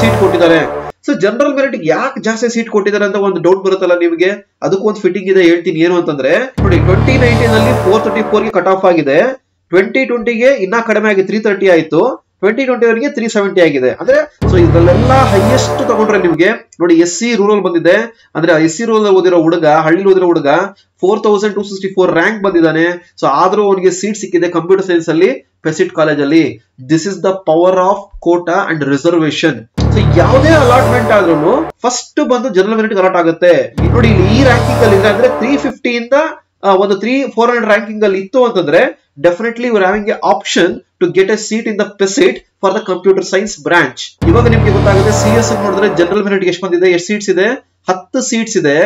Seat ಕೊಟ್ಟಿದ್ದಾರೆ. So general merit ಯಾಕೆ ಜಾಸ್ತಿ ಸೀಟ್ ಕೊಟ್ಟಿದ್ದಾರೆ ಅಂತ ಒಂದು ಡೌಟ್ ಬರುತ್ತಲ್ಲ ನಿಮಗೆ? ಅದಕ್ಕೂ ಒಂದು ಫಿಟ್ಟಿಂಗ್ ಇದೆ, ಹೇಳ್ತೀನಿ ಏನು ಅಂತಂದ್ರೆ, ನೋಡಿ ಟ್ವೆಂಟಿ ನೈನ್ಟೀನ್ ಅಲ್ಲಿ ಫೋರ್ ತರ್ಟಿ ಫೋರ್ಗೆ ಕಟ್ ಆಫ್ ಆಗಿದೆ. ಟ್ವೆಂಟಿ ಟ್ವೆಂಟಿಗೆ ಇನ್ನ ಕಡಿಮೆ ಆಗಿ ತ್ರೀ ತರ್ಟಿ ಆಯ್ತು. ಟ್ವೆಂಟಿ ಟ್ವೆಂಟಿ ಅವರಿಗೆ ತ್ರೀ ಸೆವೆಂಟಿ ಆಗಿದೆ. ಅಂದ್ರೆ ಸೊ ಇದ್ರಲ್ಲೆಲ್ಲ ಹೈಯೆಸ್ಟ್ ತಗೊಂಡ್ರೆ ನಿಮಗೆ, ನೋಡಿ ಎಸ್ ಸಿ ರೂರಲ್ ಬಂದಿದೆ. ಅಂದ್ರೆ ಎಸ್ ಸಿ ರೂರಲ್ ಓದಿರೋ ಹುಡುಗ ಹಳ್ಳಿ ಓದಿರೋ ಹುಡುಗ four thousand two sixty four rank ಬಂದಿದ್ದಾನೆ. ಸೊ ಆದ್ರೂ ಅವನಿಗೆ ಸೀಟ್ ಸಿಕ್ಕಿದೆ ಕಂಪ್ಯೂಟರ್ ಸೈನ್ಸ್ ಅಲ್ಲಿ ಪೆಸಿಟ್ ಕಾಲೇಜ್ ಅಲ್ಲಿ. This is the power of quota and reservation so ಯಾವುದೇ ಅಲಾಟ್ಮೆಂಟ್ ಆದ್ರೂ ಫಸ್ಟ್ ಬಂದು ಜನರಲ್ ಮೆರಿಟ್ ಅಲಾಟ್ ಆಗುತ್ತೆ. ನೋಡಿ, ಇಲ್ಲಿ ಈ ರ್ಯಾಂಕಿಂಗ್ ಅಲ್ಲಿ ಅಂದ್ರೆ ತ್ರೀ ಫಿಫ್ಟಿಯಿಂದ ಒಂದು ತ್ರೀ ಫೋರ್ ಹಂಡ್ರೆಡ್ ರ್ಯಾಂಕಿಂಗ್ ಅಲ್ಲಿ ಇತ್ತು ಅಂತಂದ್ರೆ definitely your having a option to get a seat in the PESIT for the computer science branch ಇವಾಗ ನಿಮ್ಗೆ ಗೊತ್ತಾಗುತ್ತೆ ಸಿ ಎಸ್ ನೋಡಿದ್ರೆ ಜನರಲ್ ಮೆರಿಟ್ ಎಷ್ಟು ಬಂದಿದೆ? ಎಷ್ಟು ಸೀಟ್ಸ್ ಇದೆ? ಹತ್ತು ಸೀಟ್ಸ್ ಇದೆ.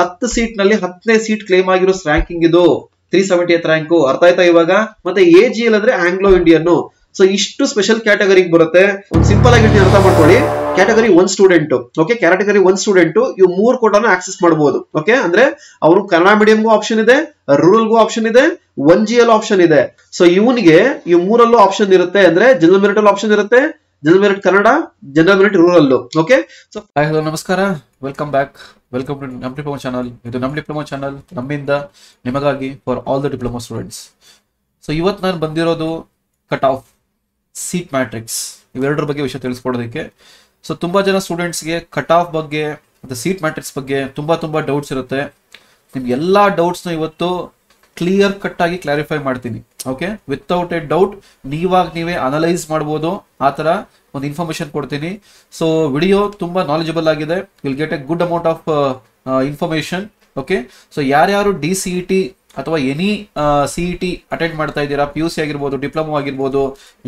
ಹತ್ತು ಸೀಟ್ನಲ್ಲಿ ಹತ್ತನೇ ಸೀಟ್ ಕ್ಲೇಮ್ ಆಗಿರೋ ರ್ಯಾಂಕಿಂಗ್ ಇದು. ತ್ರೀ ಸೆವೆಂಟಿ ರ್ಯಾಂಕ್ ಅರ್ಥ ಆಯ್ತಾ ಇವಾಗ? ಮತ್ತೆ ಎ ಜಿ ಎಲ್ ಅಂದ್ರೆ ಆಂಗ್ಲೋ ಇಂಡಿಯನ್ ಸೊ ಇಷ್ಟು ಸ್ಪೆಷಲ್ ಕ್ಯಾಟಗರಿಗೆ ಬರುತ್ತೆ. ಒಂದು ಸಿಂಪಲ್ ಆಗಿ ಅರ್ಥ ಮಾಡ್ಕೊಳ್ಳಿ. Category one student okay category one student ಇವ್ ಮೂರ್ ಕೋಟಾನ ಆಕ್ಸೆಸ್ ಮಾಡಬಹುದು ಓಕೆ ಅಂದ್ರೆ ಅವರು ಕನ್ನಡ ಮೀಡಿಯಂಗೂ ಆಪ್ಷನ್ ಇದೆ ರೂರಲ್ಗೂ ಆಪ್ಷನ್ ಇದೆ ಒನ್ ಜಿ ಎಲ್ ಆಪ್ಷನ್ ಇದೆ. ಸೊ ಇವನಿಗೆ ಇವ್ ಮೂರಲ್ಲೂ ಆಪ್ಷನ್ ಇರುತ್ತೆ ಅಂದ್ರೆ ಜನರಲ್ ಮೆರಿಟ್ ಅಲ್ಲಿ ಆಪ್ಷನ್ ಇರುತ್ತೆ general merit Kannada general merit rural okay so hello ನಮಸ್ಕಾರ. ವೆಲ್ಕಮ್ ಬ್ಯಾಕ್ ವೆಲ್ಕಮ್ ಟು ನಮ್ ಡಿಪ್ಲೊಮಾ ಚಾನಲ್ ಇದು ನಮ್ ಡಿಪ್ಲೊಮಾ ಚಾನಲ್ ನಮ್ಮಿಂದ ನಿಮಗಾಗಿ for all the diploma students so ಇವತ್ತು ನಾನು ಬಂದಿರೋದು ಕಟ್ ಆಫ್ ಸೀಟ್ ಮ್ಯಾಟ್ರಿಕ್ಸ್ ಇವೆರಡರ ಬಗ್ಗೆ ವಿಷಯ ತಿಳಿಸ್ಕೊಡೋದಕ್ಕೆ. ಸೊ ತುಂಬ ಜನ ಸ್ಟೂಡೆಂಟ್ಸ್ಗೆ ಕಟ್ ಆಫ್ ಬಗ್ಗೆ ಮತ್ತು ಸೀಟ್ ಮ್ಯಾಟ್ರಿಕ್ಸ್ ಬಗ್ಗೆ ತುಂಬ ತುಂಬ ಡೌಟ್ಸ್ ಇರುತ್ತೆ. ನಿಮ್ಗೆ ಎಲ್ಲ ಡೌಟ್ಸ್ನ ಇವತ್ತು ಕ್ಲಿಯರ್ ಕಟ್ ಆಗಿ ಕ್ಲಾರಿಫೈ ಮಾಡ್ತೀನಿ. ಓಕೆ ವಿತೌಟ್ ಎ ಡೌಟ್ ನೀವಾಗ ನೀವೇ ಅನಲೈಸ್ ಮಾಡ್ಬೋದು. ಆ ಥರ ಒಂದು ಇನ್ಫಾರ್ಮೇಷನ್ ಕೊಡ್ತೀನಿ. ಸೊ ವಿಡಿಯೋ ತುಂಬ ನಾಲೆಜಬಲ್ ಆಗಿದೆ. Will get a good amount of information okay so ಯಾರ್ಯಾರು ಡಿ ಸಿ ಇ ಟಿ ಅಥವಾ any C E T attend ಮಾಡ್ತಾ ಇದ್ದೀರಾ ಪಿ ಯು ಸಿ ಆಗಿರ್ಬೋದು ಡಿಪ್ಲೊಮೊ ಆಗಿರ್ಬೋದು,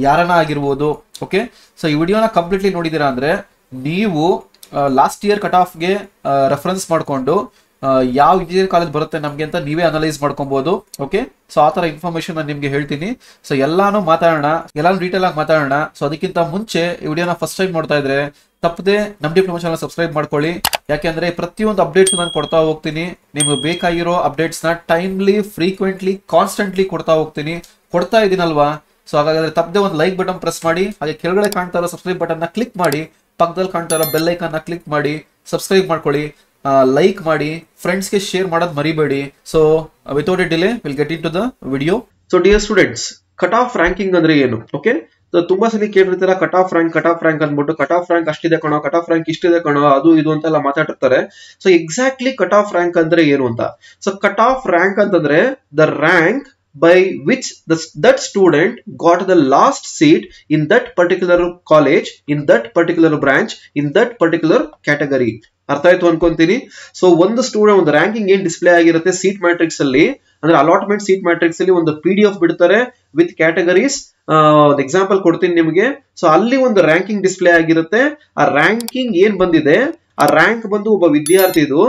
ಯಾರನ್ನ ಆಗಿರ್ಬೋದು ಓಕೆ ಸೊ ಈ ವಿಡಿಯೋನ ಕಂಪ್ಲೀಟ್ಲಿ ನೋಡಿದ್ದೀರಾ ಅಂದರೆ, ನೀವು ಲಾಸ್ಟ್ ಇಯರ್ ಕಟ್ ಆಫ್ಗೆ ರೆಫರೆನ್ಸ್ ಮಾಡಿಕೊಂಡು ಯಾವ ಇಂಜಿನಿಯರ್ ಕಾಲೇಜ್ ಬರುತ್ತೆ ನಮಗೆ ಅಂತ ನೀವೇ ಅನಲೈಸ್ ಮಾಡ್ಕೊಬೋದು ಓಕೆ ಸೊ ಆ ಥರ ಇನ್ಫಾರ್ಮೇಷನ್ ನಾನು ನಿಮಗೆ ಹೇಳ್ತೀನಿ. ಸೊ ಎಲ್ಲಾನು ಮಾತಾಡೋಣ, ಎಲ್ಲಾನು ಡೀಟೇಲ್ ಆಗಿ ಮಾತಾಡೋಣ. ಸೊ ಅದಕ್ಕಿಂತ ಮುಂಚೆ ಈ ವಿಡಿಯೋನ ಫಸ್ಟ್ ಟೈಮ್ ನೋಡ್ತಾ ಇದ್ರೆ ತಪ್ಪದೆ ನಮ್ ಡಿಪ್ಲೊಮಾ ಚಾನಲ್ ಸಬ್ಸ್ಕ್ರೈಬ್ ಮಾಡ್ಕೊಳ್ಳಿ. ಯಾಕೆಂದ್ರೆ ಪ್ರತಿಯೊಂದು ಅಪ್ಡೇಟ್ಸ್ ನಾನು ಕೊಡ್ತಾ ಹೋಗ್ತೀನಿ. ನಿಮ್ಗೆ ಬೇಕಾಗಿರೋ ಅಪ್ಡೇಟ್ಸ್ನ ಟೈಮ್ಲಿ ಫ್ರೀಕ್ವೆಂಟ್ಲಿ ಕಾನ್ಸ್ಟೆಂಟ್ಲಿ ಕೊಡ್ತಾ ಹೋಗ್ತೀನಿ. ಕೊಡ್ತಾ ಇದೀನಲ್ವಾ? ಸೊ ಹಾಗಾದ್ರೆ ತಪ್ಪದೆ ಒಂದು ಲೈಕ್ ಬಟನ್ ಪ್ರೆಸ್ ಮಾಡಿ, ಹಾಗೆ ಕೆಳಗಡೆ ಕಾಣ್ತಾ ಇರೋ ಸಬ್ಸ್ಕ್ರೈಬ್ ಬಟನ್ನ ಕ್ಲಿಕ್ ಮಾಡಿ, ಪಕ್ಕದಲ್ಲಿ ಕಾಣ್ತಾ ಇರೋ ಬೆಲ್ ಐಕನ್ನ ಕ್ಲಿಕ್ ಮಾಡಿ ಸಬ್ಸ್ಕ್ರೈಬ್ ಮಾಡ್ಕೊಳ್ಳಿ. ಲೈಕ್ ಮಾಡಿ ಫ್ರೆಂಡ್ಸ್ಗೆ ಶೇರ್ ಮಾಡೋದು ಮರಿಬೇಡಿ. So without a delay will get into the video so dear students cut off ranking ಅಂದ್ರೆ ಏನು? ಓಕೆ ತುಂಬಾ ಸಲ ಕೇಳಿರ್ತೀರ cut off rank cut off rank ಅಂದ್ಬಿಟ್ಟು ಕಟ್ ಆಫ್ ರ್ಯಾಂಕ್ ಅಷ್ಟಿದೆ ಕಣೋ ಕಟ್ ಆಫ್ ರ್ಯಾಂಕ್ ಇಷ್ಟಿದೆ ಕಣೋ, ಅದು ಇದು ಅಂತೆಲ್ಲ ಮಾತಾಡಿರ್ತಾರೆ so exactly cut off rank ಅಂದ್ರೆ ಏನು ಅಂತ? ಸೊ ಕಟ್ ಆಫ್ ರ್ಯಾಂಕ್ ಅಂತಂದ್ರೆ the rank by which the, that student got the last seat in that particular college, in that particular branch, in that particular category. ಅರ್ಥ ಆಯ್ತು ಅನ್ಕೊಂತೀನಿ? So ಒಂದು student ಒಂದು ranking ಏನ್ ಡಿಸ್ಪ್ಲೇ ಆಗಿರುತ್ತೆ? Seat matrix ಅಲ್ಲಿ. ಅಂದ್ರೆ ಅಲಾಟ್ಮೆಂಟ್ ಸೀಟ್ ಮ್ಯಾಟ್ರಿಕ್ಸ್ ಅಲ್ಲಿ ಒಂದು ಪಿ ಡಿ ಎಫ್ ಬಿಡ್ತಾರೆ ವಿತ್ ಕ್ಯಾಟಗರೀಸ್ ಒಂದು ಎಕ್ಸಾಂಪಲ್ ಕೊಡ್ತೀನಿ ನಿಮಗೆ. ಸೊ ಅಲ್ಲಿ ಒಂದು ರ್ಯಾಂಕಿಂಗ್ ಡಿಸ್ಪ್ಲೇ ಆಗಿರುತ್ತೆ. ಆ ರ್ಯಾಂಕಿಂಗ್ ಏನ್ ಬಂದಿದೆ? ಆ ರ್ಯಾಂಕ್ ಬಂದು ಒಬ್ಬ ವಿದ್ಯಾರ್ಥಿದು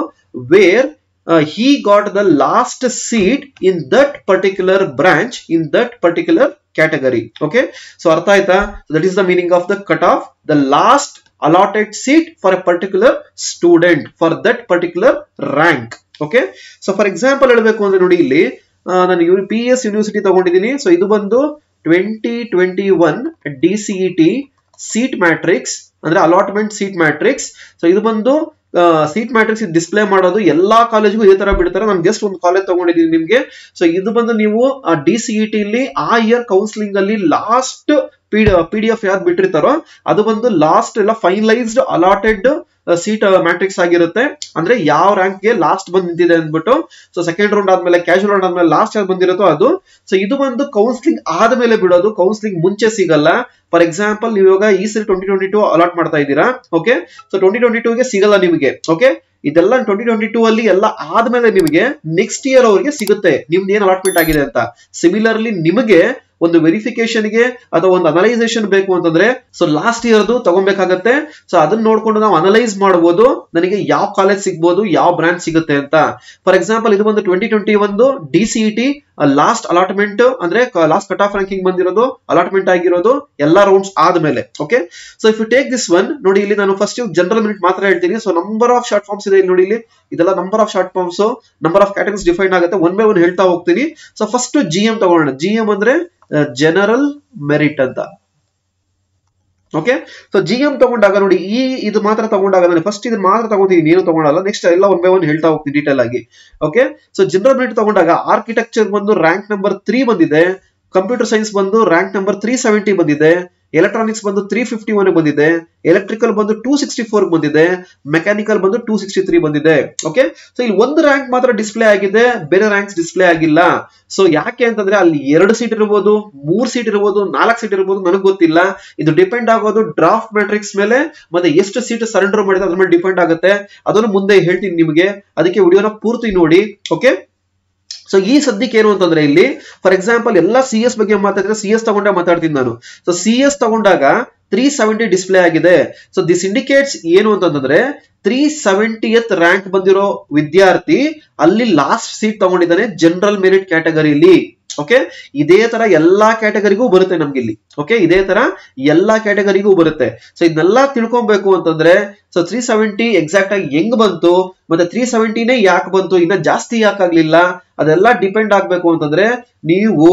where uh, he got the last seat in that particular branch in that particular category okay so artha aita that is the meaning of the cutoff the last allotted seat for a particular student for that particular rank okay so for example ಹೇಳಬೇಕು ಅಂದ್ರೆ ನೋಡಿ ಇಲ್ಲಿ ನಾನು P S university ತಗೊಂಡಿದ್ದೀನಿ so ಇದು ಬಂದು twenty twenty one D C E T seat matrix ಅಂದ್ರೆ allotment seat matrix so ಇದು ಬಂದು seat matrix display ಮಾಡೋದು ಎಲ್ಲಾ ಕಾಲೇಜ್ಗೂ ಈ ತರ ಬಿಡ್ತಾರೆ. ನಾನು ಜಸ್ಟ್ ಒಂದು ಕಾಲೇಜ್ ತಗೊಂಡಿದ್ದೀನಿ ನಿಮ್ಗೆ. ಸೊ ಇದು ಬಂದು ನೀವು ಡಿ ಸಿ ಆ ಇಯರ್ ಕೌನ್ಸಿಲಿಂಗ್ ಅಲ್ಲಿ ಲಾಸ್ಟ್ ಪಿ ಡಿ ಎಫ್ ಯಾವ್ದು ಬಿಟ್ಟಿರ್ತಾರೋ, ಅದು ಬಂದು ಲಾಸ್ಟ್ ಎಲ್ಲ ಫೈನಲೈಸ್ಡ್ ಅಲಾಟೆಡ್ ಸೀಟ್ ಮ್ಯಾಟ್ರಿಕ್ಸ್ ಆಗಿರುತ್ತೆ. ಅಂದ್ರೆ ಯಾವ ರ್ಯಾಂಕ್ಗೆ ಲಾಸ್ಟ್ ಬಂದ್ ನಿಂತಿದೆ ಅಂದ್ಬಿಟ್ಟು ಸೊ ಸೆಕೆಂಡ್ ರೌಂಡ್ ಆದ್ಮೇಲೆ ಕ್ಯಾಶುವಲ್ ರೌಂಡ್ ಆದ್ಮೇಲೆ ಲಾಸ್ಟ್ ಯಾವ್ದು ಬಂದಿರುತ್ತೋ ಅದು. ಸೊ ಇದು ಬಂದು ಕೌನ್ಸಿಲಿಂಗ್ ಆದ್ಮೇಲೆ ಬಿಡೋದು ಕೌನ್ಸಿಲಿಂಗ್ ಮುಂಚೆ ಸಿಗಲ್ಲ. ಫಾರ್ ಎಕ್ಸಾಂಪಲ್ ನೀವು ಇವಾಗ ಈ ಸರಿ ಟ್ವೆಂಟಿ ಟ್ವೆಂಟಿ ಟೂ ಅಲಾಟ್ ಮಾಡ್ತಾ ಇದ್ದೀರಾ ಓಕೆ ಸೊ ಟ್ವೆಂಟಿ ಟ್ವೆಂಟಿ ಟೂಗೆ ಸಿಗಲ್ಲ ನಿಮಗೆ ಓಕೆ ಇದೆಲ್ಲ ಟ್ವೆಂಟಿ ಟ್ವೆಂಟಿ ಟೂ ಅಲ್ಲಿ ಎಲ್ಲ ಆದ್ಮೇಲೆ ನಿಮಗೆ ನೆಕ್ಸ್ಟ್ ಇಯರ್ ಅವರಿಗೆ ಸಿಗುತ್ತೆ. ನಿಮ್ದು ಏನ್ ಅಲಾಟ್ಮೆಂಟ್ ಆಗಿದೆ ಅಂತ. ಸಿಮಿಲರ್ಲಿ ನಿಮಗೆ ಒಂದು ವೆರಿಫಿಕೇಶನ್ಗೆ ಅಥವಾ ಒಂದು ಅನಲೈಸೇಷನ್ ಬೇಕು ಅಂತಂದ್ರೆ ಸೊ ಲಾಸ್ಟ್ ಇಯರ್ದು ತಗೊಬೇಕಾಗತ್ತೆ. ಸೊ ಅದನ್ನ ನೋಡ್ಕೊಂಡು ನಾವು ಅನಲೈಸ್ ಮಾಡಬಹುದು ನನಗೆ ಯಾವ ಕಾಲೇಜ್ ಸಿಗ್ಬಹುದು ಯಾವ ಬ್ರಾಂಚ್ ಸಿಗುತ್ತೆ ಅಂತ. ಫಾರ್ ಎಕ್ಸಾಂಪಲ್ ಇದು ಒಂದು ಟ್ವೆಂಟಿ ಟ್ವೆಂಟಿ ಒಂದು ಡಿಸಿಇಟಿ ಲಾಸ್ಟ್ ಅಲಾಟ್ಮೆಂಟ್ ಅಂದ್ರೆ ಲಾಸ್ಟ್ ಕಟ್ ಆಫ್ ರ್ಯಾಂಕಿಂಗ್ ಬಂದಿರೋದು ಅಲಾಟ್ಮೆಂಟ್ ಆಗಿರೋದು, ಎಲ್ಲಾ ರೌಂಡ್ಸ್ ಆದ್ಮೇಲೆ okay so if you take this one ನೋಡಿ ಇಲ್ಲಿ ನಾನು ಫಸ್ಟ್ ಜನರಲ್ ಮಿನಿಟ್ ಮಾತ್ರ ಹೇಳ್ತೀನಿ. So number of short forms ಇದೆ ನೋಡಿ ಇಲ್ಲಿ. ಇದೆಲ್ಲ number of short forms number of categories define ಆಗುತ್ತೆ. ಒನ್ ಬೈ ಒನ್ ಹೇಳ್ತಾ ಹೋಗ್ತೀನಿ. ಸೊ ಫಸ್ಟ್ ಜಿ ಎಂ ತಗೊಳ್ಳೋಣ. ಜಿ ಎಂ ಅಂದ್ರೆ ಜನರಲ್ ಮೆರಿಟ್ ಅಂತ. ಓಕೆ ಸೊ ಜಿ ಎಂ ತಗೊಂಡಾಗ ನೋಡಿ, ಈ ಇದು ಮಾತ್ರ ತಗೊಂಡಾಗ ನಾನು ಫಸ್ಟ್ ಇದನ್ನ ಮಾತ್ರ ತಗೊಂತೀನಿ ಏನು ತಗೊಂಡಲ್ಲ. ನೆಕ್ಸ್ಟ್ ಎಲ್ಲ ಒನ್ ಬೈ ಒನ್ ಹೇಳ್ತಾ ಹೋಗ್ತೀನಿ ಡೀಟೇಲ್ ಆಗಿ. ಓಕೆ ಸೊ ಜನರಲ್ ಮೆರಿಟ್ ತಗೊಂಡಾಗ ಆರ್ಕಿಟೆಕ್ಚರ್ ಬಂದು ರ್ಯಾಂಕ್ ನಂಬರ್ ತ್ರೀ ಬಂದಿದೆ. ಕಂಪ್ಯೂಟರ್ ಸೈನ್ಸ್ ಬಂದು ರ್ಯಾಂಕ್ ನಂಬರ್ ತ್ರೀ ಸೆವೆಂಟಿ ಬಂದಿದೆ. ಎಲೆಕ್ಟ್ರಾನಿಕ್ಸ್ ಬಂದು ತ್ರೀ ಫಿಫ್ಟಿ ಒನ್ ಬಂದಿದೆ. ಎಲೆಕ್ಟ್ರಿಕಲ್ ಬಂದು ಟೂ ಸಿಕ್ಸ್ಟಿ ಫೋರ್ ಬಂದಿದೆ. ಮೆಕ್ಯಾನಿಕಲ್ ಬಂದು ಟೂ ಸಿಕ್ಸ್ಟಿ ತ್ರೀ ಬಂದಿದೆ. ಓಕೆ ಸೊ ಇಲ್ಲಿ ಒಂದು ರ್ಯಾಂಕ್ ಮಾತ್ರ ಡಿಸ್ಪ್ಲೇ ಆಗಿದೆ. ಬೇರೆ ರ್ಯಾಂಕ್ಸ್ ಡಿಸ್ಪ್ಲೇ ಆಗಿಲ್ಲ. ಸೊ ಯಾಕೆ ಅಂತಂದ್ರೆ ಅಲ್ಲಿ ಎರಡು ಸೀಟ್ ಇರ್ಬೋದು, ಮೂರ್ ಸೀಟ್ ಇರ್ಬೋದು, ನಾಲ್ಕು ಸೀಟ್ ಇರ್ಬೋದು, ನನಗೆ ಗೊತ್ತಿಲ್ಲ. ಇದು ಡಿಪೆಂಡ್ ಆಗೋದು ಡ್ರಾಫ್ಟ್ ಮ್ಯಾಟ್ರಿಕ್ಸ್ ಮೇಲೆ, ಮತ್ತೆ ಎಷ್ಟು ಸೀಟ್ ಸರೆಂಡರ್ ಮಾಡಿದ್ರೆ ಅದ್ರ ಮೇಲೆ ಡಿಪೆಂಡ್ ಆಗುತ್ತೆ. ಅದನ್ನು ಮುಂದೆ ಹೇಳ್ತೀನಿ ನಿಮಗೆ. ಅದಕ್ಕೆ ವಿಡಿಯೋನ ಪೂರ್ತಿ ನೋಡಿ. ಓಕೆ ಸೊ ಈ ಸದ್ಯಕ್ಕೆ ಏನು ಅಂತಂದ್ರೆ ಇಲ್ಲಿ ಫಾರ್ ಎಕ್ಸಾಂಪಲ್ ಎಲ್ಲ ಸಿ ಎಸ್ ಬಗ್ಗೆ ಮಾತಾಡಿದ್ರೆ ಸಿ ಎಸ್ ತಗೊಂಡೆ ಮಾತಾಡ್ತೀನಿ ನಾನು. ಸೊ ಸಿ ಎಸ್ ತಗೊಂಡಾಗ ತ್ರೀ ಸೆವೆಂಟಿ ಡಿಸ್ಪ್ಲೇ ಆಗಿದೆ. ಸೊ ದಿಸ್ ಇಂಡಿಕೇಟ್ಸ್ ಏನು ಅಂತಂದ್ರೆ ತ್ರೀ ಸೆವೆಂಟಿಯತ್ ರ್ಯಾಂಕ್ ಬಂದಿರೋ ವಿದ್ಯಾರ್ಥಿ ಅಲ್ಲಿ ಲಾಸ್ಟ್ ಸೀಟ್ ತಗೊಂಡಿದ್ದಾನೆ ಜನರಲ್ ಮೆರಿಟ್ ಕ್ಯಾಟಗರಿಲಿ ಓಕೆ ಇದೇ ತರ ಎಲ್ಲಾ ಕ್ಯಾಟಗರಿಗೂ ಬರುತ್ತೆ ನಮ್ಗೆ ಇಲ್ಲಿ ಓಕೆ ಇದೇ ತರ ಎಲ್ಲಾ ಕ್ಯಾಟಗರಿಗೂ ಬರುತ್ತೆ. ಸೊ ಇದನ್ನೆಲ್ಲ ತಿಳ್ಕೊಬೇಕು ಅಂತಂದ್ರೆ ಸೊ ತ್ರೀ ಸೆವೆಂಟಿ ಎಕ್ಸಾಕ್ಟ್ ಆಗಿ ಹೆಂಗ್ ಬಂತು, ಮತ್ತೆ ತ್ರೀ ಸೆವೆಂಟಿನೇ ಯಾಕೆ ಬಂತು, ಇನ್ನ ಜಾಸ್ತಿ ಯಾಕಾಗ್ಲಿಲ್ಲ ಅದೆಲ್ಲ ಡಿಪೆಂಡ್ ಆಗ್ಬೇಕು ಅಂತಂದ್ರೆ, ನೀವು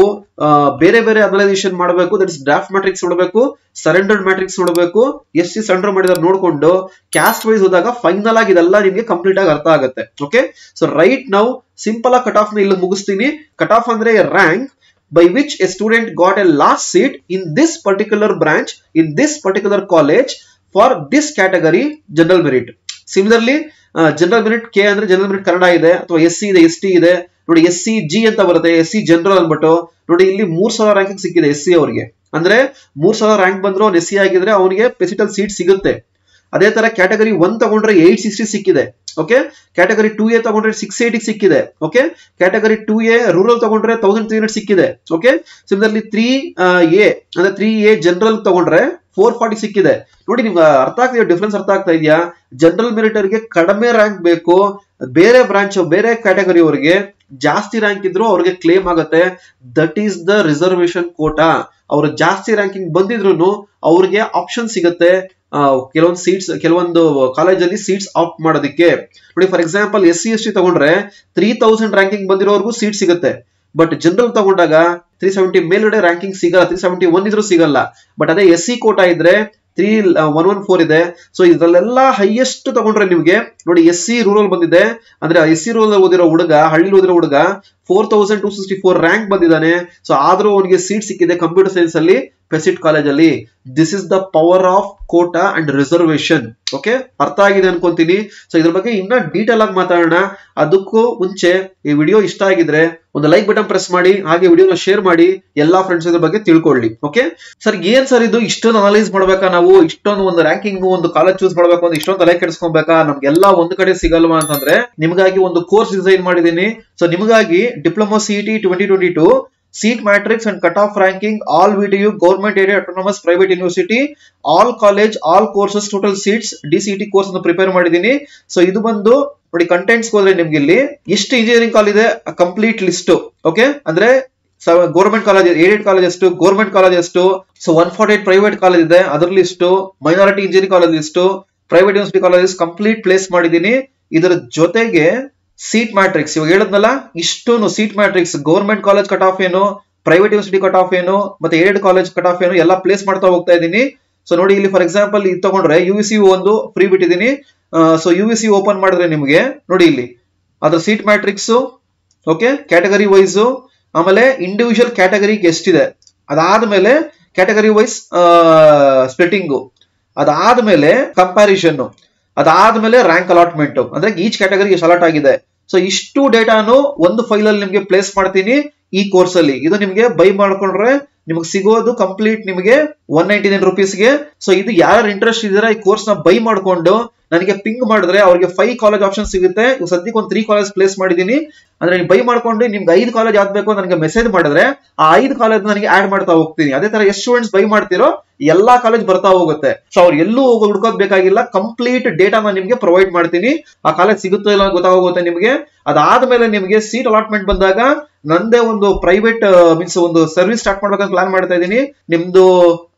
ಬೇರೆ ಬೇರೆ ಅನಲೈಸೇಷನ್ ಮಾಡಬೇಕು ದಟ್ ಇಸ್ ಡ್ರಾಫ್ಟ್ ಮ್ಯಾಟ್ರಿಕ್ಸ್ ನೋಡಬೇಕು ಸರೆಂಡರ್ಡ್ ಮ್ಯಾಟ್ರಿಕ್ಸ್ ನೋಡಬೇಕು, ಎಸ್ ಸಿ ಸರೆಂಡರ್ ಮಾಡಿದ್ರೆ ನೋಡ್ಕೊಂಡು ಕ್ಯಾಸ್ಟ್ ವೈಸ್ ಹೋದಾಗ ಫೈನಲ್ ಆಗಿ ಇದೆಲ್ಲ ನಿಮ್ಗೆ ಕಂಪ್ಲೀಟ್ ಆಗಿ ಅರ್ಥ ಆಗುತ್ತೆ. ಓಕೆ ಸೊ ರೈಟ್ ನಾವು ಸಿಂಪಲ್ ಆಗಿ ಕಟ್ ಆಫ್ನ ಇಲ್ಲಿ ಮುಗಿಸ್ತೀನಿ. ಕಟ್ ಆಫ್ ಅಂದ್ರೆ rank by which a student got a last seat in this particular branch in this particular college for this category general merit similarly general merit K ಅಂದ್ರೆ general merit Kannada ಇದೆ, ಅಥವಾ S C ಇದೆ S T ಇದೆ. ನೋಡಿ S C G ಅಂತ ಬರುತ್ತೆ S C general ಅಂದ್ಬಿಟ್ಟು ನೋಡಿ, ಇಲ್ಲಿ ಮೂರ್ ಸಾವಿರ ರ್ಯಾಂಕಿಂಗ್ ಸಿಕ್ಕಿದೆ ಎಸ್ ಸಿ ಅವರಿಗೆ. ಅಂದ್ರೆ ಮೂರ್ ಸಾವಿರ ರ್ಯಾಂಕ್ ಬಂದ್ರು ಅವ್ನು ಎಸ್ ಸಿ ಆಗಿದ್ರೆ ಅವನಿಗೆ ಪೆಸಿಟಲ್ ಸೀಟ್ ಸಿಗುತ್ತೆ. ಅದೇ ತರ ಕ್ಯಾಟಗರಿ ಒನ್ ತಗೊಂಡ್ರೆ ಏಟ್ ಸಿಕ್ಸ್ಟಿ ಸಿಕ್ಕಿದೆ ಓಕೆ ಕ್ಯಾಟಗರಿ ಟೂ ಎ ತಗೊಂಡ್ರೆ ಸಿಕ್ಸ್ ಏಟಿ ಸಿಕ್ಕಿದೆ okay category two A rural ತಗೊಂಡ್ರೆ ತೌಸಂಡ್ ತ್ರೀ ಹಂಡ್ರೆಡ್ ಸಿಕ್ಕಿದೆ ಓಕೆ ಸಿಮಿಲರ್ಲಿ ತ್ರೀ ಎ ಅಂದ್ರೆ ತ್ರೀ ಎ ಜನರಲ್ ತಗೊಂಡ್ರೆ ಫೋರ್ ಫಾರ್ಟಿ ಸಿಕ್ಕಿದೆ. ನೋಡಿ ನಿಮ್ಗೆ ಅರ್ಥ ಆಗ್ತಿದೆ ಡಿಫ್ರೆನ್ಸ್ ಅರ್ಥ ಆಗ್ತಾ ಇದೆಯಾ? ಜನರಲ್ ಮಿಲಿಟರಿಗೆ ಕಡಿಮೆ ರ್ಯಾಂಕ್ ಬೇಕು, ಬೇರೆ ಬ್ರಾಂಚ್ ಬೇರೆ ಕ್ಯಾಟಗರಿ ಅವರಿಗೆ ಜಾಸ್ತಿ ರ್ಯಾಂಕ್ ಇದ್ರು ಅವ್ರಿಗೆ ಕ್ಲೇಮ್ ಆಗುತ್ತೆ. That is the reservation quota ಅವರು ಜಾಸ್ತಿ ರ್ಯಾಂಕಿಂಗ್ ಬಂದಿದ್ರು ಅವ್ರಿಗೆ ಆಪ್ಷನ್ ಸಿಗುತ್ತೆ. ಕೆಲವೊಂದು ಸೀಟ್ಸ್ ಕೆಲವೊಂದು ಕಾಲೇಜಲ್ಲಿ ಸೀಟ್ಸ್ ಆಫ್ ಮಾಡೋದಕ್ಕೆ. ನೋಡಿ for example S C S T ತಗೊಂಡ್ರೆ ತ್ರೀ ತೌಸಂಡ್ ರ್ಯಾಂಕಿಂಗ್ ಬಂದಿರೋರ್ಗೂ ಸೀಟ್ ಸಿಗುತ್ತೆ. ಬಟ್ ಜನರಲ್ ತಗೊಂಡಾಗ ತ್ರೀ ಸೆವೆಂಟಿ ಮೇಲ್ಗಡೆ ರ್ಯಾಂಕಿಂಗ್ ಸಿಗಲ್ಲ ತ್ರೀ ಸೆವೆಂಟಿ ಒನ್ ಇದ್ರೂ ಸಿಗಲ್ಲ. ಬಟ್ ಅದೇ ಎಸ್ ಸಿ ಕೋಟಾ ಇದ್ರೆ ತ್ರೀ ಒನ್ ಒನ್ ಫೋರ್ ಇದೆ. ಸೊ ಇದ್ರಲ್ಲೆಲ್ಲ ಹೈಯೆಸ್ಟ್ ತಗೊಂಡ್ರೆ ನಿಮಗೆ, ನೋಡಿ ಎಸ್ ಸಿ ರೂರಲ್ ಬಂದಿದೆ. ಅಂದ್ರೆ ಎಸ್ ಸಿ ರೂರಲ್ ಓದಿರೋ ಹುಡುಗ ಹಳ್ಳಿ ಓದಿರೋ ಹುಡುಗ four thousand two sixty four rank ಬಂದಿದ್ದಾನೆ. ಸೊ ಆದ್ರೂ ಅವನಿಗೆ ಸೀಟ್ ಸಿಕ್ಕಿದೆ ಕಂಪ್ಯೂಟರ್ ಸೈನ್ಸ್ ಅಲ್ಲಿ. ಪೆಸಿಟ್ ಕಾಲೇಜ್ ಅಲ್ಲಿ this is the power of quota and reservation okay ಅರ್ಥ ಆಗಿದೆ ಅನ್ಕೊಂತೀನಿ. ಸೊ ಇದ್ರ ಬಗ್ಗೆ ಇನ್ನ ಡೀಟೇಲ್ ಆಗಿ ಮಾತಾಡೋಣ. ಅದಕ್ಕೂ ಮುಂಚೆ ಈ ವಿಡಿಯೋ ಇಷ್ಟ ಆಗಿದ್ರೆ ಒಂದು ಲೈಕ್ ಬಟನ್ ಪ್ರೆಸ್ ಮಾಡಿ, ಹಾಗೆ ವಿಡಿಯೋನ ಶೇರ್ ಮಾಡಿ, ಎಲ್ಲಾ ಫ್ರೆಂಡ್ಸ್ ಇದ್ರ ಬಗ್ಗೆ ತಿಳ್ಕೊಳ್ಳಿ. ಓಕೆ ಸರ್ ಏನ್ ಸರ್ ಇದು? ಇಷ್ಟೊಂದು ಅನಲೈಸ್ ಮಾಡ್ಬೇಕಾ ನಾವು? ಇಷ್ಟೊಂದು ಒಂದು ರ್ಯಾಂಕಿಂಗ್ ಒಂದು ಕಾಲೇಜ್ ಚೂಸ್ ಮಾಡ್ಬೇಕು ಒಂದು ಇಷ್ಟೊಂದು ತಲೆ ಕೆಡಿಸ್ಕೊಬೇಕಾ? ನಮ್ಗೆಲ್ಲ ಒಂದ್ ಕಡೆ ಸಿಗಲ್ವಾ ಅಂತಂದ್ರೆ, ನಿಮಗಾಗಿ ಒಂದು ಕೋರ್ಸ್ ಡಿಸೈನ್ ಮಾಡಿದೀನಿ ಸೊ ನಿಮಗಾಗಿ diploma CET twenty twenty two seat matrix and cutoff ranking, all VTU government area, autonomous private university, all college, all courses, total seats DCT course ಅನ್ನು ಪ್ರಿಪೇರ್ ಮಾಡಿದೀನಿ ಸೊ ಇದು ಬಂದು ನೋಡಿ ಕಂಟೆಂಟ್ಸ್ ಹೋದ್ರೆ ನಿಮ್ಗೆ ಇಲ್ಲಿ ಎಷ್ಟು ಇಂಜಿನಿಯರಿಂಗ್ ಕಾಲೇಜ್ ಇದೆ? ಕಂಪ್ಲೀಟ್ ಲಿಸ್ಟ್ ಓಕೆ ಅಂದ್ರೆ ಗೌರ್ಮೆಂಟ್ ಕಾಲೇಜ್ ಏಡೆಡ್ ಕಾಲೇಜ್ ಎಷ್ಟು ಗೌರ್ಮೆಂಟ್ ಕಾಲೇಜ್ ಎಷ್ಟು? So one forty eight private college ಇದೆ, ಅದ್ರ list minority engineering college list private university colleges complete place ಮಾಡಿದೀನಿ ಇದರ ಜೊತೆಗೆ ಸೀಟ್ ಮ್ಯಾಟ್ರಿಕ್ಸ್ ಇವಾಗ ಹೇಳದ್ನಲ್ಲ, ಇಷ್ಟೊಂದು seat matrix government college cut off ಏನು ಪ್ರೈವೇಟ್ ಯೂನಿವರ್ಸಿಟಿ ಕಟ್ ಆಫ್ ಏನು, ಮತ್ತೆ ಏಡ್ ಕಾಲೇಜ್ ಕಟ್ ಆಫ್ ಏನು, ಎಲ್ಲ ಪ್ಲೇಸ್ ಮಾಡ್ತಾ ಹೋಗ್ತಾ ಇದ್ದೀನಿ. ಸೊ ನೋಡಿ ಇಲ್ಲಿ ಫಾರ್ ಎಕ್ಸಾಂಪಲ್ ಇದು ತಗೊಂಡ್ರೆ ಯು ಸಿ ಒಂದು ಫ್ರೀ ಬಿಟ್ಟಿದ್ದೀನಿ. ಸೊ ಯು ಸಿ ಓಪನ್ ಮಾಡಿದ್ರೆ ನಿಮಗೆ, ನೋಡಿ ಇಲ್ಲಿ. ಅದ್ರ seat matrix okay category wise ಆಮೇಲೆ ಇಂಡಿವಿಜುವಲ್ ಕ್ಯಾಟಗರಿಗೆ ಎಷ್ಟಿದೆ? ಅದಾದ್ಮೇಲೆ ಕ್ಯಾಟಗರಿ ವೈಸ್ ಸ್ಪ್ಲಿಟಿಂಗು ಅದಾದ್ಮೇಲೆ ಕಂಪ್ಯಾರಿಷನ್ ಅದಾದ್ಮೇಲೆ ರ್ಯಾಂಕ್ ಅಲಾಟ್ಮೆಂಟ್ ಅಂದ್ರೆ ಈಚ್ ಕ್ಯಾಟಗರಿ ಅಲಾಟ್ ಆಗಿದೆ. ಸೊ ಇಷ್ಟು ಡೇಟಾನು ಒಂದು ಫೈಲ್ ಅಲ್ಲಿ ನಿಮ್ಗೆ ಪ್ಲೇಸ್ ಮಾಡ್ತೀನಿ ಈ ಕೋರ್ಸ್ ಅಲ್ಲಿ. ಇದು ನಿಮ್ಗೆ ಬೈ ಮಾಡ್ಕೊಂಡ್ರೆ ನಿಮ್ಗೆ ಸಿಗೋದು ಕಂಪ್ಲೀಟ್ ನಿಮಗೆ ಒನ್ ನೈಂಟಿ ನೈನ್ ರುಪೀಸ್ಗೆ ಸೊ ಇದು ಯಾರು ಇಂಟ್ರೆಸ್ಟ್ ಇದ್ದೀರಾ ಈ ಕೋರ್ಸ್ನ ಬೈ ಮಾಡ್ಕೊಂಡು ನನಗೆ ಪಿಂಗ್ ಮಾಡಿದ್ರೆ ಅವ್ರಿಗೆ ಫೈವ್ ಕಾಲೇಜ್ ಆಪ್ಷನ್ ಸಿಗುತ್ತೆ. ಸದ್ಯಕ್ಕೆ ಒಂದು ತ್ರೀ ಕಾಲೇಜ್ ಪ್ಲೇಸ್ ಮಾಡಿದೀನಿ ಅಂದ್ರೆ ನೀವು ಬೈ ಮಾಡ್ಕೊಂಡು ನಿಮ್ಗೆ ಐದು ಕಾಲೇಜ್ ಆಗ್ಬೇಕು ನನಗೆ ಮೆಸೇಜ್ ಮಾಡಿದ್ರೆ ಆ ಐದು ಕಾಲೇಜ್ ನನಗೆ ಆಡ್ ಮಾಡ್ತಾ ಹೋಗ್ತೀನಿ. ಅದೇ ತರ ಎಷ್ಟು ಸ್ಟೂಡೆಂಟ್ಸ್ ಬೈ ಮಾಡ್ತಿರೋ ಎಲ್ಲಾ ಕಾಲೇಜ್ ಬರ್ತಾ ಹೋಗುತ್ತೆ. ಸೊ ಅವ್ರು ಎಲ್ಲೂ ಹೋಗಿ ಬೇಕಾಗಿಲ್ಲ. ಕಂಪ್ಲೀಟ್ ನಾನು ನಿಮ್ಗೆ ಪ್ರೊವೈಡ್ ಮಾಡ್ತೀನಿ. ಆ ಕಾಲೇಜ್ ಸಿಗುತ್ತೋ ಇಲ್ಲ ಗೊತ್ತಾಗೋಗುತ್ತೆ ನಿಮ್ಗೆ. ಅದಾದ್ಮೇಲೆ ನಿಮ್ಗೆ ಸೀಟ್ ಅಲಾಟ್ಮೆಂಟ್ ಬಂದಾಗ ನಂದೇ ಒಂದು ಪ್ರೈವೇಟ್ ಮೀನ್ಸ್ ಒಂದು ಸರ್ವಿಸ್ ಸ್ಟಾರ್ಟ್ ಮಾಡ್ಬೇಕಂತ ಪ್ಲಾನ್ ಮಾಡ್ತಾ ಇದ್ದೀನಿ. ನಿಮ್ದು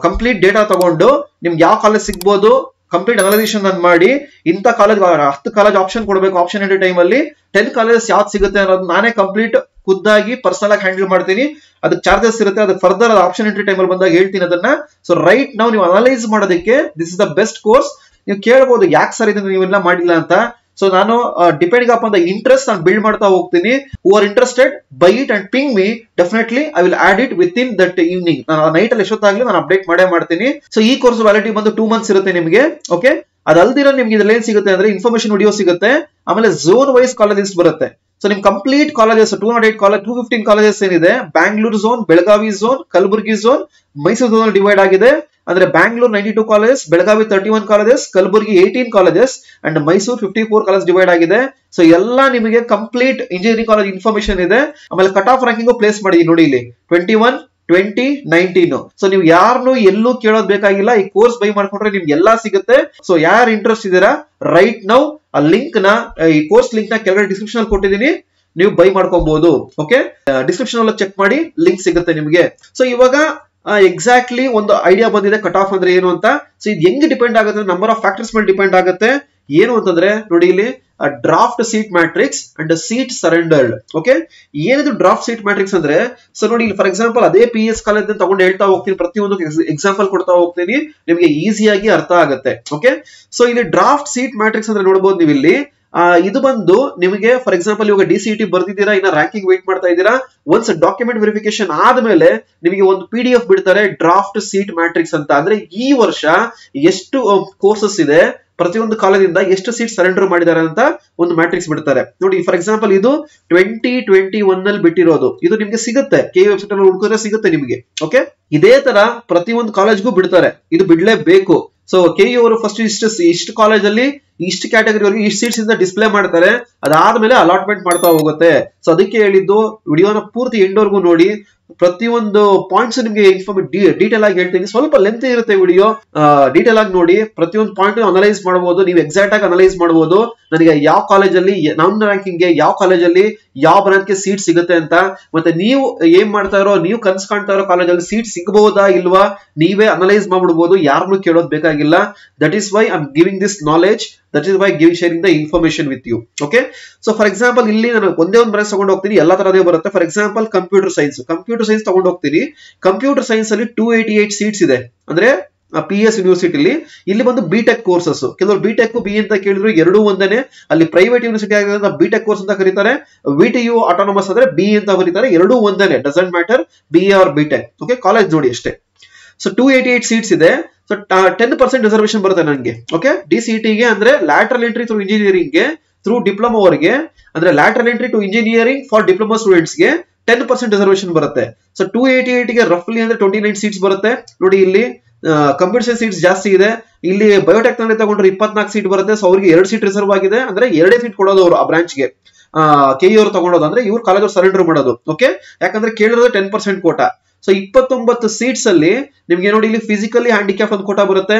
ಕಂಪ್ಲೀಟ್ ಡೇಟಾ ತಗೊಂಡು ನಿಮ್ಗೆ ಯಾವ ಕಾಲೇಜ್ ಸಿಗ್ಬೋದು ಕಂಪ್ಲೀಟ್ ಅನಲೈಸೇಷನ್ ನಾನು ಮಾಡಿ ಇಂಥ ಕಾಲೇಜ್ ಹತ್ತು ಕಾಲೇಜ್ ಆಪ್ಷನ್ ಕೊಡಬೇಕು ಆಪ್ಷನ್ ಟೈಮ್ ಅಲ್ಲಿ ಟೆನ್ ಕಾಲೇಜಸ್ ಯಾವ್ದು ಸಿಗುತ್ತೆ ಅನ್ನೋದು ನಾನೇ ಕಂಪ್ಲೀಟ್ ಖುದ್ದಾಗಿ ಪರ್ಸನಲ್ ಆಗಿ ಹ್ಯಾಂಡಲ್ ಮಾಡ್ತೀನಿ. ಅದಕ್ಕೆ ಚಾರ್ಜಸ್ ಇರುತ್ತೆ ಅದಕ್ಕೆ ಫರ್ದರ್ ಆಪ್ಷನ್ ಎಂಟ್ರಿ ಟೈಮಲ್ಲಿ ಬಂದಾಗ ಹೇಳ್ತೀನಿ ಅದನ್ನ. ಸೊ ರೈಟ್ ನಾವು ನೀವು ಅನಲೈಸ್ ಮಾಡೋದಕ್ಕೆ this is the best course ನೀವು ಕೇಳ್ಬೋದು ಯಾಕೆ ಸರ್ ಇದನ್ನ ನೀವೆಲ್ಲ ಮಾಡಿಲ್ಲ ಅಂತ. ಸೊ ನಾನು ಡಿಪೆಂಡಿಂಗ್ ಆನ್ ದ ಇಂಟ್ರೆಸ್ಟ್ ನಾನು ಬಿಲ್ಡ್ ಮಾಡ್ತಾ ಹೋಗ್ತೀನಿ. Who are interested by it and ping me definitely I will add it with in that evening ನಾನು ನೈಟ್ ಅಲ್ಲಿ ಎಷ್ಟೊತ್ತಾಗ್ಲಿ ನಾನು ಅಪ್ಡೇಟ್ ಮಾಡೇ ಮಾಡ್ತೀನಿ. ಸೊ ಈ ಕೋರ್ಸ್ ವ್ಯಾಲಿಟಿ ಬಂದು ಟೂ ಮಂತ್ಸ್ ಇರುತ್ತೆ ನಿಮಗೆ ಓಕೆ ಅದಲ್ದಿರೋ ನಿಮ್ಗೆ ಇದ್ರಲ್ಲಿ ಏನ್ ಸಿಗುತ್ತೆ ಅಂದ್ರೆ ಇನ್ಫಾರ್ಮೇಶನ್ ವಿಡಿಯೋ ಸಿಗುತ್ತೆ. ಆಮೇಲೆ ಝೋನ್ ವೈಸ್ ಕಾಲೇಜಸ್ ಬರುತ್ತೆ. ಸೊ ನಿಮ್ complete colleges two not eight college two fifteen colleges ಏನಿದೆ? Bangalore zone Belagavi zone Kalaburagi zone Mysuru zone divide ಆಗಿದೆ. ಅಂದ್ರೆ Bangalore ninety two colleges Belagavi thirty one colleges Kalaburagi eighteen colleges and Mysuru fifty four college divide ಆಗಿದೆ. So ಎಲ್ಲ ನಿಮಗೆ complete engineering college information ಇದೆ. ಆಮೇಲೆ cut off ranking place ಮಾಡಿ ನೋಡಿ ಇಲ್ಲಿ. Twenty one twenty nineteen so ನೀವು ಯಾರನ್ನು ಎಲ್ಲೂ ಕೇಳೋದ್ ಬೇಕಾಗಿಲ್ಲ. ಈ ಕೋರ್ಸ್ ಬೈ ಮಾಡ್ಕೊಂಡ್ರೆ ನಿಮ್ಗೆ ಎಲ್ಲಾ ಸಿಗುತ್ತೆ. ಸೊ ಯಾರು ಇಂಟ್ರೆಸ್ಟ್ ಇದೀರಾ ರೈಟ್ ನೌ ಆ ಲಿಂಕ್ನ ಈ ಕೋರ್ಸ್ ಲಿಂಕ್ನ ಕೆಳಗಡೆ ಡಿಸ್ಕ್ರಿಪ್ಷನ್ ಅಲ್ಲಿ ಕೊಟ್ಟಿದ್ದೀನಿ. ನೀವು ಬೈ ಮಾಡ್ಕೊಬಹುದು ಓಕೆ ಡಿಸ್ಕ್ರಿಪ್ಷನ್ ಅಲ್ಲಿ ಚೆಕ್ ಮಾಡಿ ಲಿಂಕ್ ಸಿಗುತ್ತೆ ನಿಮಗೆ. ಸೊ ಇವಾಗ ಎಕ್ಸಾಕ್ಟ್ಲಿ ಒಂದು ಐಡಿಯಾ ಬಂದಿದೆ ಕಟ್ ಆಫ್ ಅಂದ್ರೆ ಏನು ಅಂತ. ಸೊ ಇದು ಹೆಂಗ್ ಡಿಪೆಂಡ್ ಆಗುತ್ತೆ? ನಂಬರ್ ಆಫ್ ಫ್ಯಾಕ್ಟರ್ಸ್ ಮೇಲೆ ಡಿಪೆಂಡ್ ಆಗುತ್ತೆ. ಏನು ಅಂತಂದ್ರೆ, ನೋಡಿ ಇಲ್ಲಿ draft seat matrix and seat surrendered okay ಏನಿದು ಡ್ರಾಫ್ಟ್ ಸೀಟ್ ಮ್ಯಾಟ್ರಿಕ್ಸ್ ಅಂದ್ರೆ ಸೊ ನೋಡಿ ಇಲ್ಲಿ ಫಾರ್ ಎಕ್ಸಾಂಪಲ್ ಅದೇ ಪಿ ಎಸ್ ಕಾಲೇಜ್ ತಗೊಂಡು ಹೇಳ್ತಾ ಹೋಗ್ತೀನಿ ಪ್ರತಿಯೊಂದು ಎಕ್ಸಾಂಪಲ್ ಕೊಡ್ತಾ ಹೋಗ್ತೀನಿ, ನಿಮಗೆ ಈಸಿಯಾಗಿ ಅರ್ಥ ಆಗುತ್ತೆ. ಓಕೆ ಸೊ ಇಲ್ಲಿ ಡ್ರಾಫ್ಟ್ ಸೀಟ್ ಮ್ಯಾಟ್ರಿಕ್ಸ್ ಅಂದ್ರೆ ನೋಡಬಹುದು ನೀವು ಇಲ್ಲಿ ಇದು ಬಂದು ನಿಮಗೆ ಫಾರ್ ಎಕ್ಸಾಂಪಲ್ ಇವಾಗ ಡಿ ಸಿ ಟಿ ಬರ್ದಿದ್ದೀರಾ, ಇನ್ನ ರ್ಯಾಂಕಿಂಗ್ ವೇಟ್ ಮಾಡ್ತಾ ಇದ್ದೀರಾ ಒನ್ಸ್ ಡಾಕ್ಯುಮೆಂಟ್ ವೆರಿಫಿಕೇಶನ್ ಆದ್ಮೇಲೆ ನಿಮಗೆ ಒಂದು ಪಿ ಡಿ ಎಫ್ ಬಿಡ್ತಾರೆ ಡ್ರಾಫ್ಟ್ ಸೀಟ್ ಮ್ಯಾಟ್ರಿಕ್ಸ್ ಅಂತ. ಅಂದ್ರೆ ಈ ವರ್ಷ ಎಷ್ಟು ಕೋರ್ಸಸ್ ಇದೆ, ಪ್ರತಿಯೊಂದು ಕಾಲೇಜಿಂದ ಎಷ್ಟು ಸೀಟ್ ಸರೆಂಡರ್ ಮಾಡಿದ್ದಾರೆ ಅಂತ ಒಂದು ಮ್ಯಾಟ್ರಿಕ್ಸ್ ಬಿಡ್ತಾರೆ. ನೋಡಿ ಫಾರ್ ಎಕ್ಸಾಂಪಲ್ ಇದು ಟ್ವೆಂಟಿ ಟ್ವೆಂಟಿ ಒನ್ ಅಲ್ಲಿ ಬಿಟ್ಟಿರೋದು. ಇದು ನಿಮ್ಗೆ ಸಿಗುತ್ತೆ. ಕೆ ವೆಬ್ಸೈಟ್ ಅಲ್ಲಿ ಹುಡುಕಿದ್ರೆ ಸಿಗುತ್ತೆ ನಿಮಗೆ. ಓಕೆ ಇದೇ ತರ ಪ್ರತಿಯೊಂದು ಕಾಲೇಜ್ಗೂ ಬಿಡ್ತಾರೆ. ಇದು ಬಿಡ್ಲೇಬೇಕು. ಸೊ ಕೆ ಅವರು ಫಸ್ಟ್ ಇಷ್ಟು ಇಷ್ಟು ಕಾಲೇಜಲ್ಲಿ ಇಷ್ಟು ಕ್ಯಾಟಗರಿ ವರೆಗೆ ಇಷ್ಟು ಸೀಟ್ಸ್ ಇಂದ ಡಿಸ್ಪ್ಲೇ ಮಾಡ್ತಾರೆ. ಅದಾದ್ಮೇಲೆ ಅಲಾಟ್ಮೆಂಟ್ ಮಾಡ್ತಾ ಹೋಗುತ್ತೆ. ಸೊ ಅದಕ್ಕೆ ಹೇಳಿದ್ದು ವಿಡಿಯೋನ ಪೂರ್ತಿ ಎಂಡ್ವರೆಗೂ ನೋಡಿ ಪ್ರತಿಯೊಂದು ಪಾಯಿಂಟ್ಸ್ ನಿಮಗೆ ಇನ್ಫಾರ್ಮ್ ಡೀಟೇಲ್ ಆಗಿ ಹೇಳ್ತೀನಿ. ಸ್ವಲ್ಪ ಲೆಂತ್ ಇರುತ್ತೆ ವಿಡಿಯೋ ಡೀಟೇಲ್ ಆಗಿ ನೋಡಿ. ಪ್ರತಿಯೊಂದು ಪಾಯಿಂಟ್ ಅನಲೈಸ್ ಮಾಡಬಹುದು ನೀವು ಎಕ್ಸಾಕ್ಟ್ ಆಗಿ ಅನಲೈಸ್ ಮಾಡಬಹುದು ನನಗೆ ಯಾವ ಕಾಲೇಜಲ್ಲಿ ನಮ್ಮ ರ್ಯಾಂಕಿಂಗ್ ಯಾವ ಕಾಲೇಜಲ್ಲಿ ಯಾವ ಬ್ರಾಂಚ್ಗೆ ಸೀಟ್ ಸಿಗುತ್ತೆ ಅಂತ. ಮತ್ತೆ ನೀವು ಏನ್ ಮಾಡ್ತಾ ಇರೋ, ನೀವು ಕನ್ಸ್ ಕಾಣ್ತಾ ಇರೋ ಕಾಲೇಜಲ್ಲಿ ಸೀಟ್ ಸಿಗಬಹುದಾ ಇಲ್ವಾ, ನೀವೇ ಅನಲೈಸ್ ಮಾಡ್ಬಿಡ್ಬೋದು ಯಾರನ್ನು ಕೇಳೋದು ಬೇಕಾಗಿಲ್ಲ. That is why I'm giving this knowledge that is why giving sharing the information with you okay so for example ಇಲ್ಲಿ ನಾನು ಒಂದೇ ಒಂದು ಬ್ರಾಂಚ್ ತಗೊಂಡು ಹೋಗ್ತೀನಿ. ಎಲ್ಲ ತರದೇ ಬರುತ್ತೆ. For example computer science computer science ತಗೊಂಡು ಹೋಗ್ತೀನಿ. ಕಂಪ್ಯೂಟರ್ ಸೈನ್ಸ್ ಅಲ್ಲಿ ಟೂ ಏಟಿ ಏಟ್ ಸೀಟ್ಸ್ ಇದೆ. ಅಂದ್ರೆ ಪಿ ಎಸ್ ಯೂನಿವರ್ಸಿಟಿಲಿ ಇಲ್ಲಿ ಬಂದು ಬಿಟೆಕ್ ಕೋರ್ಸಸ್ ಕೆಲವರು ಬಿಟೆಕ್ ಬಿ ಅಂತ ಕೇಳಿದ್ರು, ಎರಡೂ ಒಂದೇ ಅಲ್ಲಿ ಪ್ರೈವೇಟ್ ಯೂನಿವರ್ಸಿಟಿ ಆಗಿರೋದ್ರಿಂದ ಬಿಟೆಕ್ ಕೋರ್ಸ್ ಅಂತ ಕರೀತಾರೆ. ವಿ ಆಟೋನಮಸ್ ಅಂದ್ರೆ ಬಿ ಅಂತ ಕರೀತಾರೆ. ಎರಡೂ ಒಂದೇ doesn't matter B or B Tech okay college ನೋಡಿ ಅಷ್ಟೇ. So two eighty eight seats ಇದೆ ಸೊ ಟೆನ್ ಪರ್ಸೆಂಟ್ ರಿಸರ್ವೇಶನ್ ಬರುತ್ತೆ ನನಗೆ ಓಕೆ ಡಿ ಸಿ ಅಂದ್ರೆ ಲ್ಯಾಟ್ರಲ್ ಎಂಟ್ರಿ ಥ್ರೂ ಇಂಜಿನಿಯರಿಂಗ್ಗೆ ಥ್ರೂ ಡಿಪ್ಲೊಮಾ ಅವರಿಗೆ. ಅಂದ್ರೆ lateral entry to engineering for diploma ಸ್ಟೂಡೆಂಟ್ಸ್ಗೆ ಟೆನ್ ಪರ್ಸೆಂಟ್ ರಿಸರ್ವೇಶನ್ ಬರುತ್ತೆ. ಸೊ ಟೂ ಏಟಿ ಏಟ್ಗೆ ರಫ್ಲಿ ಅಂದ್ರೆ ಟ್ವೆಂಟಿ ನೈನ್ ಸೀಟ್ಸ್ ಬರುತ್ತೆ. ನೋಡಿ ಇಲ್ಲಿ ಕಂಪ್ಯೂಟರ್ ಸೀಟ್ಸ್ ಜಾಸ್ತಿ ಇದೆ. ಇಲ್ಲಿ ಬಯೋಟೆಕ್ನಾಲಜಿ ತಗೊಂಡ್ರೆ ಇಪ್ಪತ್ನಾಲ್ಕು ಸೀಟ್ ಬರುತ್ತೆ. ಸೊ ಅವ್ರಿಗೆ ಎರಡು ಸೀಟ್ ರಿಸರ್ವ್ ಆಗಿದೆ. ಅಂದ್ರೆ ಎರಡೇ ಸೀಟ್ ಕೊಡೋದು ಅವರು ಆ ಬ್ರಾಂಚ್ಗೆ ಕೆ ಇವರು ತಗೊಂಡೋದು. ಅಂದ್ರೆ ಇವ್ರು ಕಾಲೇಜ್ ಸರೆಂಡರ್ ಮಾಡೋದು. ಓಕೆ ಯಾಕಂದ್ರೆ ಕೇಳಿರೋದು ಟೆನ್ ಪರ್ಸೆಂಟ್ ಕೋಟ ಸೊ ಇಪ್ಪತ್ತೊಂಬತ್ತು ಸೀಟ್ಸ್ ಅಲ್ಲಿ ನಿಮ್ಗೆ ನೋಡಿ ಇಲ್ಲಿ ಫಿಸಿಕಲಿ ಹ್ಯಾಂಡಿಕ್ಯಾಪ್ ಒಂದು ಕೋಟಾ ಬರುತ್ತೆ.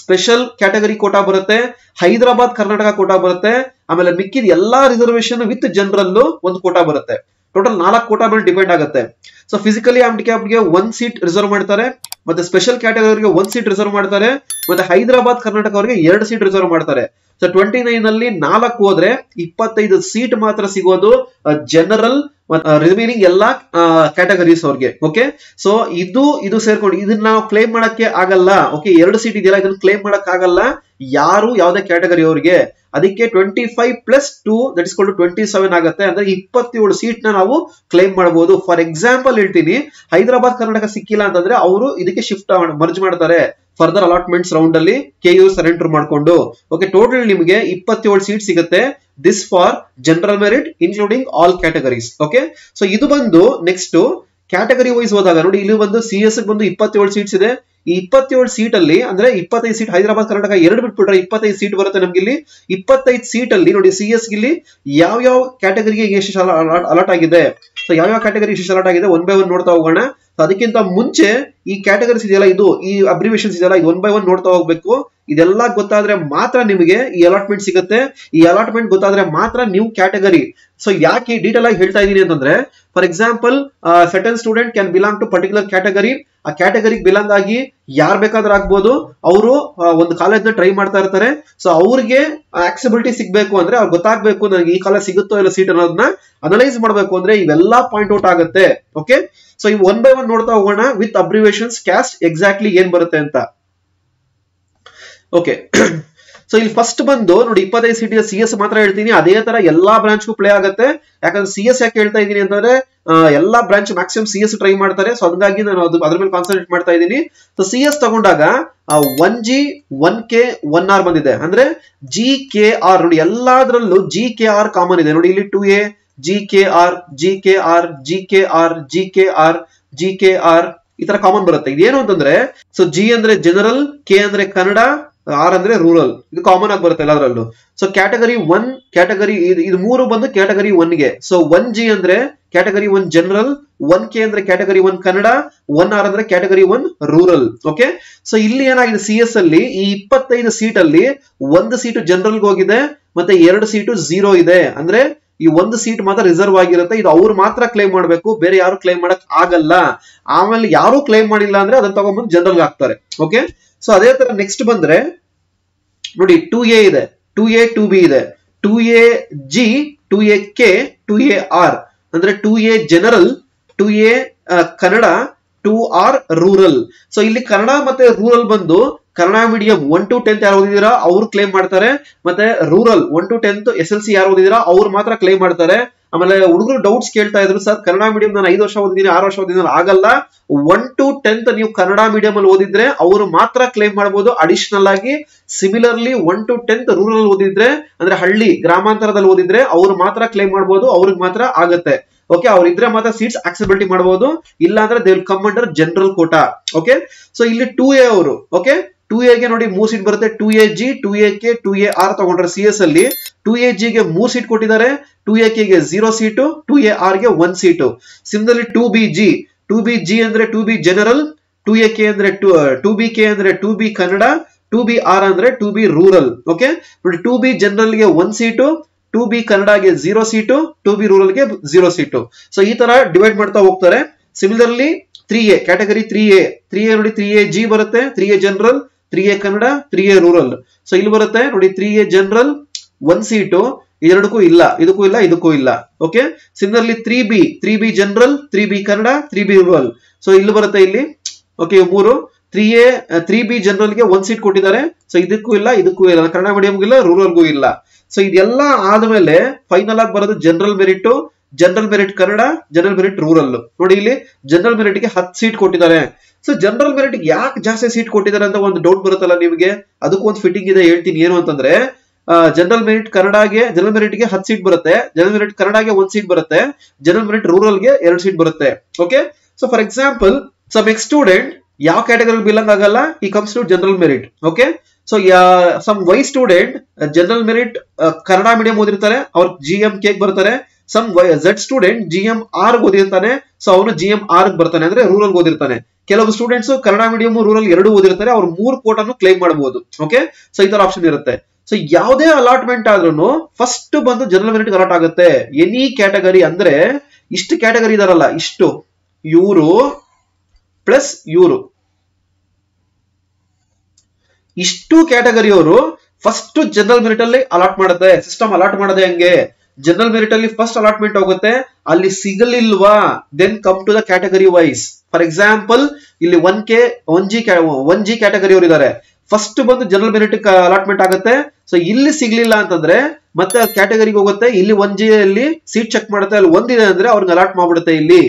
ಸ್ಪೆಷಲ್ ಕ್ಯಾಟಗರಿ ಕೋಟಾ ಬರುತ್ತೆ. ಹೈದರಾಬಾದ್, ಕರ್ನಾಟಕ ಕೋಟಾ ಬರುತ್ತೆ. ಆಮೇಲೆ ಮಿಕ್ಕಿದ ಎಲ್ಲಾ ರಿಸರ್ವೇಶನ್ ವಿತ್ ಜನರಲ್ ಒಂದು ಕೋಟಾ ಬರುತ್ತೆ. ಟೋಟಲ್ ನಾಲ್ಕು ಕೋಟಾ ಮೇಲೆ ಡಿಪೆಂಡ್ ಆಗುತ್ತೆ. ಸೊ ಫಿಸಿಕಲಿ ಹ್ಯಾಂಡಿಕ್ಯಾಪ್ಗೆ ಒಂದ್ ಸೀಟ್ ರಿಸರ್ವ್ ಮಾಡ್ತಾರೆ, ಮತ್ತೆ ಸ್ಪೆಷಲ್ ಕ್ಯಾಟಗರಿಗೆ ಒಂದ್ ಸೀಟ್ ರಿಸರ್ವ್ ಮಾಡ್ತಾರೆ, ಮತ್ತೆ ಹೈದರಾಬಾದ್, ಕರ್ನಾಟಕ ಅವರಿಗೆ ಎರಡು ಸೀಟ್ ರಿಸರ್ವ್ ಮಾಡ್ತಾರೆ. ಸೊ ಟ್ವೆಂಟಿ ನೈನ್ ಅಲ್ಲಿ ನಾಲ್ಕು ಹೋದ್ರೆ ಇಪ್ಪತ್ತೈದು ಸೀಟ್ ಮಾತ್ರ ಸಿಗೋದು ಜನರಲ್ ರಿಮೈನಿಂಗ್ ಎಲ್ಲಾ ಕ್ಯಾಟಗರೀಸ್ ಅವ್ರಿಗೆ ಓಕೆ ಸೊ ಇದು ಇದು ಸೇರ್ಕೊಂಡು, ಇದನ್ನ ನಾವು ಕ್ಲೇಮ್ ಮಾಡಕ್ಕೆ ಆಗಲ್ಲ ಓಕೆ ಎರಡು ಸೀಟ್ ಇದೆಯಲ್ಲ, ಇದನ್ನ ಕ್ಲೇಮ್ ಮಾಡಕ್ ಆಗಲ್ಲ, ಯಾರು ಯಾವ್ದೇ ಕ್ಯಾಟಗರಿ ಅವ್ರಿಗೆ. ಅದಕ್ಕೆ twenty five plus two that is twenty seven ಆಗುತ್ತೆ. ಅಂದ್ರೆ ಇಪ್ಪತ್ತೇಳು ಸೀಟ್ನ ನಾವು ಕ್ಲೈಮ್ ಮಾಡಬಹುದು ಫಾರ್ ಎಕ್ಸಾಂಪಲ್ ಹೇಳ್ತೀನಿ, ಹೈದರಾಬಾದ್ ಕರ್ನಾಟಕ ಸಿಕ್ಕಿಲ್ಲ ಅಂತಂದ್ರೆ ಅವರು ಇದಕ್ಕೆ ಶಿಫ್ಟ್ ಮರ್ಜ್ ಮಾಡ್ತಾರೆ. ಫರ್ದರ್ ಅಲಾಟ್ಮೆಂಟ್ಸ್ ರೌಂಡ್ ಅಲ್ಲಿ ಕೆ ಯು ಸರೆಂಡರ್ ಮಾಡ್ಕೊಂಡು. ಓಕೆ ಟೋಟಲ್ ನಿಮಗೆ ಇಪ್ಪತ್ತೇಳು ಸೀಟ್ ಸಿಗುತ್ತೆ. This for general merit including all categories okay so ಇದು ಬಂದು ನೆಕ್ಸ್ಟ್ ಕ್ಯಾಟಗರಿ ವೈಸ್ ಹೋದಾಗ ನೋಡಿ, ಇಲ್ಲಿ ಬಂದು ಸಿ ಎಸ್ ಬಂದು ಇಪ್ಪತ್ತೇಳು ಸೀಟ್ಸ್ ಇದೆ. ಈ ಇಪ್ಪತ್ತೇಳು ಸೀಟ್ ಅಲ್ಲಿ, ಅಂದ್ರೆ ಇಪ್ಪತ್ತೈದು ಸೀಟ್ ಹೈದರಾಬಾದ್, ಕರ್ನಾಟಕ ಎರಡು ಬಿಟ್ಬಿಟ್ರೆ ಇಪ್ಪತ್ತೈದು ಸೀಟ್ ಬರುತ್ತೆ ನಮ್ಗೆ ಇಲ್ಲಿ. ಇಪ್ಪತ್ತೈದು ಸೀಟ್ ಅಲ್ಲಿ ನೋಡಿ ಸಿ ಎಸ್ ಇಲ್ಲಿ ಯಾವ ಯಾವ ಕ್ಯಾಟಗರಿಗೆ ಎಷ್ಟು ಅಲಾಟ್ ಆಗಿದೆ. ಸೊ ಯಾವ ಯಾವ ಕ್ಯಾಟಗರಿ ಎಷ್ಟು ಅಲಾಟ್ ಆಗಿದೆ? ಒನ್ ಬೈ ಒನ್ ನೋಡ್ತಾ ಹೋಗೋಣ. ಅದಕ್ಕಿಂತ ಮುಂಚೆ ಈ ಕ್ಯಾಟಗರೀಸ್ ಇದೆಯಲ್ಲ, ಇದು ಈ ಅಬ್ರಿವೇಷನ್ಸ್ ಇದೆಯಲ್ಲ, ಇದು ಒನ್ ಬೈ ಒನ್ ನೋಡ್ತಾ ಹೋಗ್ಬೇಕು. ಇದೆಲ್ಲ ಗೊತ್ತಾದ್ರೆ ಮಾತ್ರ ನಿಮಗೆ ಈ ಅಲಾಟ್ಮೆಂಟ್ ಸಿಗುತ್ತೆ. ಈ ಅಲಾಟ್ಮೆಂಟ್ ಗೊತ್ತಾದ್ರೆ ಮಾತ್ರ ನೀವು ಕ್ಯಾಟಗರಿ ಸೊ ಯಾಕೆ ಡೀಟೇಲ್ ಆಗಿ ಹೇಳ್ತಾ ಇದೀನಿ ಅಂತಂದ್ರೆ for example certain student can belong to particular category ಆ ಕ್ಯಾಟಗರಿಗೆ ಬಿಲಾಂಗ್ ಆಗಿ ಯಾರ್ ಬೇಕಾದ್ರೂ ಆಗ್ಬೋದು. ಅವರು ಒಂದು ಕಾಲೇಜ್ನ ಟ್ರೈ ಮಾಡ್ತಾ ಇರ್ತಾರೆ. ಸೊ ಅವ್ರಿಗೆ ಆಕ್ಸಿಬಿಲಿಟಿ ಸಿಗ್ಬೇಕು ಅಂದ್ರೆ ಅವ್ರಿಗೆ ಗೊತ್ತಾಗ್ಬೇಕು ನನಗೆ ಈ ಕಾಲೇಜ್ ಸಿಗುತ್ತೋ ಇಲ್ಲ ಸೀಟ್ ಅನ್ನೋದನ್ನ ಅನಲೈಸ್ ಮಾಡಬೇಕು ಅಂದ್ರೆ ಇವೆಲ್ಲ ಪಾಯಿಂಟ್ ಔಟ್ ಆಗುತ್ತೆ. ಓಕೆ ಸೊ ಈ ಒನ್ ಬೈ ಒನ್ ನೋಡ್ತಾ ಹೋಗೋಣ ವಿತ್ ಅಬ್ರಿವೇಷನ್ಸ್ ಕ್ಯಾಸ್ಟ್ ಎಕ್ಸಾಕ್ಟ್ಲಿ ಏನ್ ಬರುತ್ತೆ ಅಂತ. ಓಕೆ ಸೊ ಇಲ್ಲಿ ಫಸ್ಟ್ ಬಂದು ನೋಡಿ ಇಪ್ಪತ್ತೈದು ಸಿಟಿ ಸಿ ಎಸ್ ಮಾತ್ರ ಹೇಳ್ತೀನಿ. ಅದೇ ತರ ಎಲ್ಲಾ ಬ್ರಾಂಚ್ಗೂ ಪ್ಲೇ ಆಗುತ್ತೆ. ಯಾಕಂದ್ರೆ ಸಿ ಎಸ್ ಯಾಕೆ ಹೇಳ್ತಾ ಇದ್ದೀನಿ ಅಂತಂದ್ರೆ ಎಲ್ಲಾ branch maximum C S try ಮಾಡ್ತಾರೆ. ಸೊ ಹಂಗಾಗಿ ನಾನು ಅದು ಅದ್ರ ಮೇಲೆ ಕಾನ್ಸಂಟ್ರೇಟ್ ಮಾಡ್ತಾ ಇದ್ದೀನಿ. ಸೊ ಸಿ ಎಸ್ ತಗೊಂಡಾಗ one G one K one R ಬಂದಿದೆ. ಅಂದ್ರೆ ಜಿ ಕೆ ಆರ್ ನೋಡಿ ಎಲ್ಲಾದ್ರಲ್ಲೂ ಜಿ ಕೆ ಆರ್ ಕಾಮನ್ ಇದೆ. ನೋಡಿ ಇಲ್ಲಿ two A G K R G K R G K R G K R G K R ಈ ತರ ಕಾಮನ್ ಬರುತ್ತೆ. ಇದೇನು ಅಂತಂದ್ರೆ ಸೊ ಜಿ ಅಂದ್ರೆ ಜನರಲ್ ಕೆ ಅಂದ್ರೆ ಕನ್ನಡ ಆರ್ ಅಂದ್ರೆ ರೂರಲ್ ಇದು ಕಾಮನ್ ಆಗಿ ಬರುತ್ತೆ ಎಲ್ಲದರಲ್ಲೂ. ಸೊ ಕ್ಯಾಟಗರಿ ಒನ್ ಕ್ಯಾಟಗರಿ ಇದು ಮೂರು ಬಂದು ಕ್ಯಾಟಗರಿ ಒನ್ಗೆ. ಸೊ ಒನ್ ಜಿ ಅಂದ್ರೆ category one general one K ಅಂದ್ರೆ category one Kannada one R ಅಂದ್ರೆ category one rural okay so ಇಲ್ಲಿ ಏನಾಗಿದೆ ಸಿ ಎಸ್ ಅಲ್ಲಿ, ಈ ಇಪ್ಪತ್ತೈದು ಸೀಟ್ ಅಲ್ಲಿ ಒಂದು ಸೀಟು ಜನರಲ್ ಹೋಗಿದೆ, ಮತ್ತೆ ಎರಡು ಸೀಟು ಝೀರೋ ಇದೆ. ಅಂದ್ರೆ ಈ ಒಂದು ಸೀಟ್ ಮಾತ್ರ ರಿಸರ್ವ್ ಆಗಿರುತ್ತೆ. ಇದು ಅವ್ರು ಮಾತ್ರ ಕ್ಲೈಮ್ ಮಾಡಬೇಕು, ಬೇರೆ ಯಾರು ಕ್ಲೈಮ್ ಮಾಡಕ್ ಆಗಲ್ಲ. ಆಮೇಲೆ ಯಾರು ಕ್ಲೈಮ್ ಮಾಡಿಲ್ಲ ಅಂದ್ರೆ ಅದನ್ನ ತಗೊಂಡ್ಬಂದು ಜನರಲ್ ಹಾಕ್ತಾರೆ. ಓಕೆ ಸೊ ಅದೇ ತರ ನೆಕ್ಸ್ಟ್ ಬಂದ್ರೆ, ನೋಡಿ ಟೂ ಎ ಇದೆ. ಟೂ ಎ ಟೂ ಬಿ ಇದೆ. Two A G two A K two A R ಅಂದ್ರೆ two A general two A Kannada two R rural so ಇಲ್ಲಿ ಕನ್ನಡ ಮತ್ತೆ ರೂರಲ್ ಬಂದು Kannada medium one to tenth ಯಾರು ಓದಿದೀರಾ? ಅವ್ರು claim ಮಾಡ್ತಾರೆ. ಮತ್ತೆ rural one to tenth S L C ಯಾರು ಓದಿದೀರಾ? ಅವ್ರು ಮಾತ್ರ ಕ್ಲೇಮ್ ಮಾಡ್ತಾರೆ. ಆಮೇಲೆ ಹುಡುಗರು ಡೌಟ್ಸ್ ಕೇಳ್ತಾ ಇದ್ರು, ಸರ್, ಕನ್ನಡ ಮೀಡಿಯಂ ನಾನು ಐದು ವರ್ಷ ಓದಿದ್ದೀನಿ ಆರು ವರ್ಷ ಓದಿದ್ದೀನಿ ಆಗಲ್ಲ. ಒನ್ ಟು ಟೆಂತ್ ನೀವು ಕನ್ನಡ ಮೀಡಿಯಂ ಅಲ್ಲಿ ಓದಿದ್ರೆ ಅವರು ಮಾತ್ರ ಕ್ಲೇಮ್ ಮಾಡಬಹುದು ಅಡಿಷನಲ್ ಆಗಿ similarly one to tenth rural ಓದಿದ್ರೆ, ಅಂದ್ರೆ ಹಳ್ಳಿ, ಗ್ರಾಮಾಂತರದಲ್ಲಿ ಓದಿದ್ರೆ ಅವ್ರು ಮಾತ್ರ ಕ್ಲೇಮ್ ಮಾಡಬಹುದು ಅವ್ರಿಗೆ ಮಾತ್ರ ಆಗತ್ತೆ. ಓಕೆ ಅವ್ರಿದ್ರೆ ಮಾತ್ರ ಸೀಟ್ಸ್ ಆಕ್ಸೆಬಿಲಿಟಿ ಮಾಡಬಹುದು ಇಲ್ಲ ಅಂದ್ರೆ they will come under general quota okay so ಇಲ್ಲಿ ಟೂ ಎ ಅವರು ಓಕೆ ಟೂ ಎಗೆ ನೋಡಿ ಮೂರ್ ಸೀಟ್ ಬರುತ್ತೆ. Two A G two A K two A R ತಗೊಂಡ್ರೆ ಸಿ ಎಸ್ ಅಲ್ಲಿ ಟೂ ಎ ಜಿಗೆ ಮೂರ್ ಸೀಟ್ ಕೊಟ್ಟಿದ್ದಾರೆ ಟೂ ಎ ಕೆಗೆ ಜೀರೋ ಸೀಟು ಟೂ ಎ ಆರ್ಗೆ one seat ಸಿಮ್ದಲ್ಲಿ two B G two B G ಅಂದ್ರೆ two B general two A K ಅಂದ್ರೆ two B K ಅಂದ್ರೆ two B Kannada two B R ಅಂದ್ರೆ two B rural okay ನೋಡಿ two B ಜನರಲ್ಗೆ one seat two B ಕನ್ನಡಗೆ zero seat two B ರೂರಲ್ಗೆ zero seat so ಈ ತರ divide ಮಾಡ್ತಾ ಹೋಗ್ತಾರೆ similarly three A category three A three A ನೋಡಿ ತ್ರೀ ಎ ಜಿ ಬರುತ್ತೆ three A general three A Kannada three A rural so ಇಲ್ಲಿ ಬರುತ್ತೆ ನೋಡಿ three A general one seat ಎರಡಕ್ಕೂ ಇಲ್ಲ, ಇದಕ್ಕೂ ಇಲ್ಲ ಇದಕ್ಕೂ ಇಲ್ಲ. Okay similarly three B three B general three B Kannada three B rural so ಇಲ್ಲಿ ಬರುತ್ತೆ ಇಲ್ಲಿ. ಓಕೆ ಮೂರು. ತ್ರೀ ಎ ತ್ರೀ ಬಿ ಜನರಲ್ಗೆ ಒಂದ್ ಸೀಟ್ ಕೊಟ್ಟಿದ್ದಾರೆ. ಸೊ ಇದಕ್ಕೂ ಇಲ್ಲ ಇದಕ್ಕೂ ಇಲ್ಲ. ಕನ್ನಡ ಮೀಡಿಯಂಗೂ ಇಲ್ಲ ರೂರಲ್ಗೂ ಇಲ್ಲ. ಸೊ ಇದೆಲ್ಲ ಆದ್ಮೇಲೆ ಫೈನಲ್ ಆಗಿ ಬರೋದು general merit general merit Kannada general merit rural ನೋಡಿ ಇಲ್ಲಿ ಜನರಲ್ ಮೆರಿಟ್ಗೆ ಹತ್ತು ಸೀಟ್ ಕೊಟ್ಟಿದ್ದಾರೆ. ಸೊ ಜನರಲ್ ಮೆರಿಟ್ ಯಾಕೆ ಜಾಸ್ತಿ ಸೀಟ್ ಕೊಟ್ಟಿದ್ದಾರೆ ಅಂತ ಒಂದು ಡೌಟ್ ಬರುತ್ತಲ್ಲ ನಿಮಗೆ? ಅದಕ್ಕೂ ಒಂದು ಫಿಟ್ಟಿಂಗ್ ಇದೆ ಹೇಳ್ತೀನಿ. ಏನು ಅಂತಂದ್ರೆ ಜನರಲ್ ಮೆರಿಟ್ ಕನ್ನಡಗೆ ಜನರಲ್ ಮೆರಿಟ್ಗೆ ಹತ್ತು ಸೀಟ್ ಬರುತ್ತೆ. ಜನರಲ್ ಮೆರಿಟ್ ಕನ್ನಡಗೆ ಒಂದ್ ಸೀಟ್ ಬರುತ್ತೆ. ಜನರಲ್ ಮೆರಿಟ್ ರೂರಲ್ಗೆ ಎರಡು ಸೀಟ್ ಬರುತ್ತೆ. Okay so for example some X student ಯಾವ ಕ್ಯಾಟಗರಿ ಬಿಲಂಗ್ ಆಗಲ್ಲ? ಈ comes to general merit okay so some Y student general merit Kannada medium ಓದಿರ್ತಾರೆ. ಅವ್ರ ಜಿ ಎಂ ಕೆ ಬರ್ತಾರೆ. Some Z student G M R ಓದಿರ್ತಾನೆ. So ಅವನು G M R ಬರ್ತಾನೆ. ಅಂದ್ರೆ rural ಓದಿರ್ತಾನೆ. ಕೆಲವು ಸ್ಟೂಡೆಂಟ್ಸ್ ಕನ್ನಡ ಮೀಡಿಯಂ ರೂರಲ್ ಎರಡು ಓದಿರ್ತಾರೆ. ಅವ್ರು ಮೂರು ಕೋಟನ್ನು ಕ್ಲೈಮ್ ಮಾಡಬಹುದು. ಓಕೆ ಸೊ ಈ ಆಪ್ಷನ್ ಇರುತ್ತೆ. ಸೊ ಯಾವುದೇ ಅಲಾಟ್ಮೆಂಟ್ ಆದ್ರೂ ಫಸ್ಟ್ ಬಂದು ಜನರಲ್ ಮೆರಿಟ್ ಅಲಾಟ್ ಆಗುತ್ತೆ. ಎನಿ ಕ್ಯಾಟಗರಿ ಅಂದ್ರೆ ಇಷ್ಟು ಕ್ಯಾಟಗರಿ ಇದಾರಲ್ಲ, ಇಷ್ಟು. ಇವರು ಪ್ಲಸ್ ಇವರು. ಇಷ್ಟು ಕ್ಯಾಟಗರಿಯವರು ಫಸ್ಟ್ ಜನರಲ್ ಮೆರಿಟ್ ಅಲ್ಲಿ ಅಲಾಟ್ ಮಾಡುತ್ತೆ. ಸಿಸ್ಟಮ್ ಅಲಾಟ್ ಮಾಡದೆ ಹಂಗೆ. ಜನರಲ್ ಮೆರಿಟ್ ಅಲ್ಲಿ ಫಸ್ಟ್ ಅಲಾಟ್ಮೆಂಟ್ ಹೋಗುತ್ತೆ. ಅಲ್ಲಿ ಸಿಗಲಿಲ್ವಾ? Then come to the category wise for example ಇಲ್ಲಿ one K one G one G category ಅವರು ಇದ್ದಾರೆ ಫಸ್ಟ್ ಬಂದು ಜನರಲ್ ಮೆರಿಟ್ ಅಲಾಟ್ಮೆಂಟ್ ಆಗುತ್ತೆ. ಸೊ ಇಲ್ಲಿ ಸಿಗ್ಲಿಲ್ಲ ಅಂತಂದ್ರೆ ಮತ್ತೆ ಕ್ಯಾಟಗರಿಗೆ ಹೋಗುತ್ತೆ. ಇಲ್ಲಿ ಒನ್ ಜಿ ಅಲ್ಲಿ ಸೀಟ್ ಚೆಕ್ ಮಾಡುತ್ತೆ. ಅಲ್ಲಿ ಒಂದಿದೆ ಅಂದ್ರೆ ಅವ್ರಿಗೆ ಅಲಾಟ್ ಮಾಡ್ಬಿಡುತ್ತೆ ಇಲ್ಲಿ.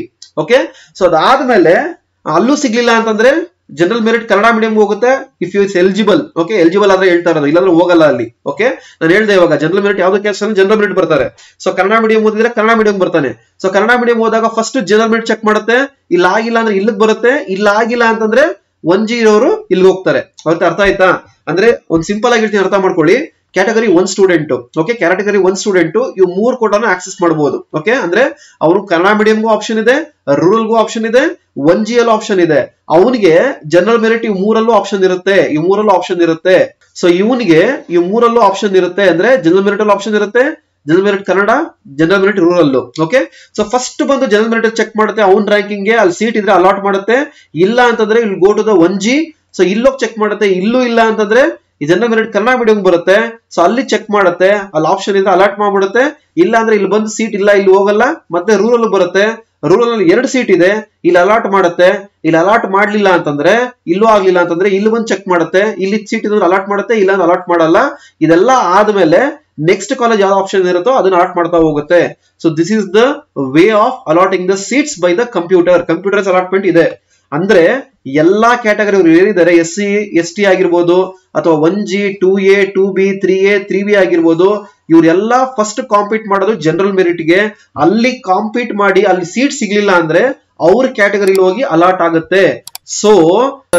ಓಕೆ ಸೊ ಅದಾದ್ಮೇಲೆ ಅಲ್ಲೂ ಸಿಗ್ಲಿಲ್ಲ ಅಂತಂದ್ರೆ ಜನರಲ್ ಮೆರಿಟ್ ಕನ್ನಡ ಮೀಡಿಯಂ ಹೋಗುತ್ತೆ if you is eligible okay eligible ಆದ್ರೆ ಹೇಳ್ತಾ ಇರೋದು. ಇಲ್ಲಾಂದ್ರೆ ಹೋಗಲ್ಲ ಅಲ್ಲಿ. ಓಕೆ ನಾನು ಹೇಳ್ದೆ ಇವಾಗ ಜನರಲ್ ಮೆರಿಟ್ ಯಾವ್ದು ಕೆಲಸ ಜನರಲ್ ಮೆರಿಟ್ ಬರ್ತಾರೆ. ಸೊ ಕನ್ನಡ ಮೀಡಿಯಂ ಓದಿದ್ರೆ ಕನ್ನಡ ಮೀಡಿಯಂ ಬರ್ತಾನೆ. ಸೊ ಕನ್ನಡ ಮೀಡಿಯಂ ಹೋದಾಗ ಫಸ್ಟ್ ಜನರಲ್ ಮೆರಿಟ್ ಚೆಕ್ ಮಾಡುತ್ತೆ. ಇಲ್ಲ, ಆಗಿಲ್ಲ ಅಂದ್ರೆ ಇಲ್ಲಿಗೆ ಬರುತ್ತೆ. ಇಲ್ಲ, ಆಗಿಲ್ಲ ಅಂತಂದ್ರೆ ಒನ್ ಜಿ ಇರೋರು ಇಲ್ಲಿ ಹೋಗ್ತಾರೆ. ಅವ್ರಿಗೆ ಅರ್ಥ ಆಯ್ತಾ? ಅಂದ್ರೆ ಒಂದ್ ಸಿಂಪಲ್ ಆಗಿ ಅರ್ಥ ಮಾಡ್ಕೊಳ್ಳಿ. Category one student okay category one student ಇವ್ ಮೂರ್ ಕೋಟಾನ ಆಕ್ಸೆಸ್ ಮಾಡಬಹುದು ಓಕೆ ಅಂದ್ರೆ ಅವರು ಕನ್ನಡ ಮೀಡಿಯಂಗೂ ಆಪ್ಷನ್ ಇದೆ ರೂರಲ್ಗೂ ಆಪ್ಷನ್ ಇದೆ ಒನ್ ಜಿ ಎಲ್ ಆಪ್ಷನ್ ಇದೆ. ಅವನಿಗೆ ಜನರಲ್ ಮೆರಿಟ್ ಇವ್ ಮೂರಲ್ಲೂ ಆಪ್ಷನ್ ಇರುತ್ತೆ. ಇವ್ ಮೂರಲ್ಲೂ ಆಪ್ಷನ್ ಇರುತ್ತೆ. ಸೊ ಇವನಿಗೆ ಇವ್ ಮೂರಲ್ಲೂ ಆಪ್ಷನ್ ಇರುತ್ತೆ. ಅಂದ್ರೆ ಜನರಲ್ ಮೆರಿಟ್ ಅಲ್ಲಿ ಆಪ್ಷನ್ ಇರುತ್ತೆ general merit Kannada, general merit rural okay so first ಬಂದು ಜನರಲ್ ಮೆರಿಟ್ ಚೆಕ್ ಮಾಡುತ್ತೆ ಅವ್ನ್ ರ್ಯಾಂಕಿಂಗ್ಗೆ ಅಲ್ಲಿ ಸೀಟ್ ಇದ್ರೆ ಅಲಾಟ್ ಮಾಡುತ್ತೆ, ಇಲ್ಲ ಅಂತಂದ್ರೆ ಇಲ್ಲಿ go to the one G so ಇಲ್ಲೋಗಿ check ಮಾಡುತ್ತೆ, ಇಲ್ಲೂ ಇಲ್ಲ ಅಂತಂದ್ರೆ ಈ ಜನರಲ್ ಮೆರಿಟ್ ಕನ್ನಡ ಮೀಡಿಯಂ ಬರುತ್ತೆ. ಸೊ ಅಲ್ಲಿ ಚೆಕ್ ಮಾಡುತ್ತೆ, ಅಲ್ಲಿ ಆಪ್ಷನ್ ಇದ್ರೆ ಅಲಾಟ್ ಮಾಡ್ಬಿಡುತ್ತೆ. ಇಲ್ಲ ಅಂದ್ರೆ ಇಲ್ಲಿ ಬಂದು ಸೀಟ್ ಇಲ್ಲ, ಇಲ್ಲಿ ಹೋಗಲ್ಲ, ಮತ್ತೆ ರೂರಲ್ ಬರುತ್ತೆ. ರೂರಲ್ ಅಲ್ಲಿ ಎರಡು ಸೀಟ್ ಇದೆ, ಇಲ್ಲಿ ಅಲಾಟ್ ಮಾಡುತ್ತೆ. ಇಲ್ಲಿ ಅಲಾಟ್ ಮಾಡ್ಲಿಲ್ಲ ಅಂತಂದ್ರೆ, ಇಲ್ಲೂ ಆಗ್ಲಿಲ್ಲ ಅಂತಂದ್ರೆ ಇಲ್ಲಿ ಬಂದು ಚೆಕ್ ಮಾಡುತ್ತೆ. ಇಲ್ಲಿ ಸೀಟ್ ಇದ್ರೆ ಅಲಾಟ್ ಮಾಡುತ್ತೆ, ಇಲ್ಲ ಅಂದ್ರೆ ಅಲಾಟ್ ಮಾಡಲ್ಲ. ಇದೆಲ್ಲ ಆದ್ಮೇಲೆ ನೆಕ್ಸ್ಟ್ ಕಾಲೇಜ್ ಯಾವ ಆಪ್ಷನ್ ಇರುತ್ತೋ ಅದನ್ನ ಅಲಾಟ್ ಮಾಡ್ತಾ ಹೋಗುತ್ತೆ. So this is the way of allotting the seats by the computer computers allotment ಇದೆ. ಅಂದ್ರೆ, ಎಲ್ಲಾ ಕ್ಯಾಟಗರಿ ಏನಿದ್ದಾರೆ ಎಸ್ ಸಿ ಎಸ್ ಟಿ ಆಗಿರ್ಬೋದು, ಅಥವಾ one G two A two B three A three B ಆಗಿರ್ಬೋದು, ಇವರೆಲ್ಲ ಫಸ್ಟ್ ಕಾಂಪೀಟ್ ಮಾಡೋದು general ಮೆರಿಟ್ಗೆ. ಅಲ್ಲಿ ಕಾಂಪೀಟ್ ಮಾಡಿ, ಅಲ್ಲಿ ಸೀಟ್ ಸಿಗ್ಲಿಲ್ಲ ಅಂದ್ರೆ, ಅವ್ರ ಕ್ಯಾಟಗರಿಲಿ ಹೋಗಿ ಅಲಾಟ್ ಆಗುತ್ತೆ. ಸೊ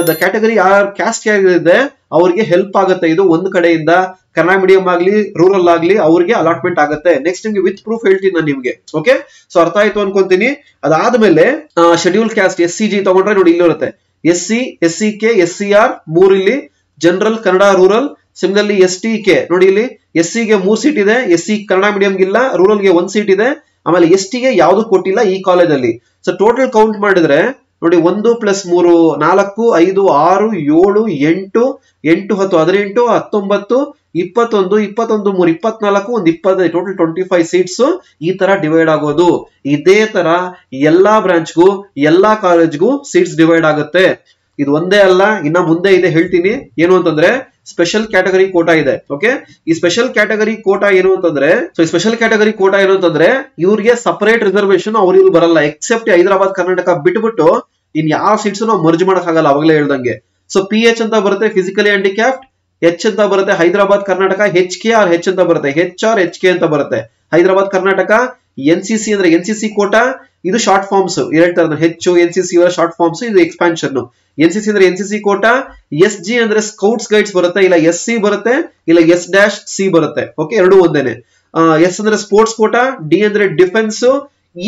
ದ ಕ್ಯಾಟಗರಿ ಯಾರು ಕ್ಯಾಸ್ಟ್ ಇದೆ ಅವ್ರಿಗೆ ಹೆಲ್ಪ್ ಆಗುತ್ತೆ. ಇದು ಒಂದ್ ಕಡೆಯಿಂದ ಕನ್ನಡ ಮೀಡಿಯಂ ಆಗ್ಲಿ ರೂರಲ್ ಆಗ್ಲಿ ಅವ್ರಿಗೆ ಅಲಾಟ್ಮೆಂಟ್ ಆಗುತ್ತೆ. ನೆಕ್ಸ್ಟ್ ನಿಮ್ಗೆ ವಿತ್ ಪ್ರೂಫ್ ಹೇಳ್ತೀನಿ ನಾನು ನಿಮ್ಗೆ. ಓಕೆ ಸೊ ಅರ್ಥ ಆಯ್ತು ಅನ್ಕೊಂತೀನಿ. ಅದಾದ್ಮೇಲೆ schedule caste S C G ತಗೊಂಡ್ರೆ ನೋಡಿ ಇಲ್ಲಿ ಇರುತ್ತೆ S C S C K S C R ಮೂರ್ ಜನರಲ್ ಕನ್ನಡ ರೂರಲ್ ಸಿಮ್ನಲ್ಲಿ ಎಸ್ ಟಿ ಕೆ ನೋಡಿ ಇಲ್ಲಿ ಎಸ್ ಸಿ ಗೆ ಮೂರ್ ಸೀಟ್ ಇದೆ ಎಸ್ ಸಿ ಕನ್ನಡ ಮೀಡಿಯಂ ಇಲ್ಲ ರೂರಲ್ಗೆ ಒಂದ್ ಸೀಟ್ ಇದೆ. ಆಮೇಲೆ ಎಸ್ ಟಿ ಗೆ ಯಾವ್ದು ಕೊಟ್ಟಿಲ್ಲ ಈ ಕಾಲೇಜಲ್ಲಿ ಸೊ ಟೋಟಲ್ ಕೌಂಟ್ ಮಾಡಿದ್ರೆ ನೋಡಿ, ಒಂದು ಪ್ಲಸ್ ಮೂರು, ನಾಲ್ಕು, ಐದು, ಆರು, ಏಳು, ಎಂಟು ಎಂಟು, ಹತ್ತು, ಹದಿನೆಂಟು, ಹತ್ತೊಂಬತ್ತು, ಇಪ್ಪತ್ತೊಂದು ಇಪ್ಪತ್ತೊಂದು, ಮೂರು, ಇಪ್ಪತ್ನಾಲ್ಕು, ಒಂದು ಇಪ್ಪತ್ತೈದು ಟೋಟಲ್ ಟ್ವೆಂಟಿ ಫೈವ್ ಸೀಟ್ಸ್ ಈ ತರ ಡಿವೈಡ್ ಆಗೋದು. ಇದೇ ತರ ಎಲ್ಲಾ ಬ್ರಾಂಚ್ಗೂ ಎಲ್ಲಾ ಕಾಲೇಜ್ಗೂ ಸೀಟ್ಸ್ ಡಿವೈಡ್ ಆಗುತ್ತೆ. ಇದು ಒಂದೇ ಅಲ್ಲ, ಇನ್ನ ಮುಂದೆ ಇದೆ ಹೇಳ್ತೀನಿ. ಏನು ಅಂತಂದ್ರೆ ಸ್ಪೆಷಲ್ ಕ್ಯಾಟಗರಿ ಕೋಟಾ ಇದೆ. ಓಕೆ ಈ ಸ್ಪೆಷಲ್ ಕ್ಯಾಟಗರಿ ಕೋಟಾ ಏನು ಅಂತಂದ್ರೆ ಸೊ ಈ ಸ್ಪೆಷಲ್ ಕ್ಯಾಟಗರಿ ಕೋಟಾ ಏನು ಅಂತಂದ್ರೆ, ಇವ್ರಿಗೆ ಸಪರೇಟ್ ರಿಸರ್ವೇಶನ್ ಅವ್ರ ಇವ್ರು ಬರಲ್ಲ. ಎಕ್ಸೆಪ್ಟ್ ಹೈದರಾಬಾದ್, ಕರ್ನಾಟಕ ಬಿಟ್ಬಿಟ್ಟು ಇನ್ ಯಾವ ಸೀಟ್ಸ್ ನಾವು ಮರ್ಜ್ ಮಾಡಕ್ ಆಗಲ್ಲ ಅವಾಗಲೇ ಹೇಳ್ದಂಗೆ. ಸೊ ಪಿ ಎಚ್ ಅಂತ ಬರುತ್ತೆ ಫಿಸಿಕಲಿ ಹ್ಯಾಂಡಿಕ್ಯಾಪ್ಟ್ ಎಚ್ ಅಂತ ಬರುತ್ತೆ Hyderabad, Karnataka H K R H ಅಂತ ಬರುತ್ತೆ. ಹೆಚ್ ಆರ್ ಹೆಚ್ ಕೆ ಅಂತ ಬರುತ್ತೆ. Hyderabad, Karnataka N C C ಅಂದ್ರೆ ಎನ್ ಸಿ ಸಿ ಕೋಟಾ, ಇದು ಶಾರ್ಟ್ ಫಾರ್ಮ್ಸ್ ಹೇಳ್ತಾರೆ ಹೆಚ್ಚು N C C short forms ಇದು ಎಕ್ಸ್ಪಾನ್ಷನ್ ಎನ್ ಸಿ ಸಿ ಅಂದ್ರೆ N C C quota, S G ಅಂದ್ರೆ ಸ್ಕೌಟ್ಸ್ ಗೈಡ್ಸ್ ಬರುತ್ತೆ, ಇಲ್ಲ ಎಸ್ ಸಿ ಬರುತ್ತೆ, ಇಲ್ಲ ಎಸ್ ಡ್ಯಾಶ್ ಸಿ ಬರುತ್ತೆ. ಓಕೆ ಎರಡು ಒಂದೇನೆ. ಎಸ್ ಅಂದ್ರೆ ಸ್ಪೋರ್ಟ್ಸ್ ಕೋಟಾ, ಡಿ ಅಂದ್ರೆ ಡಿಫೆನ್ಸ್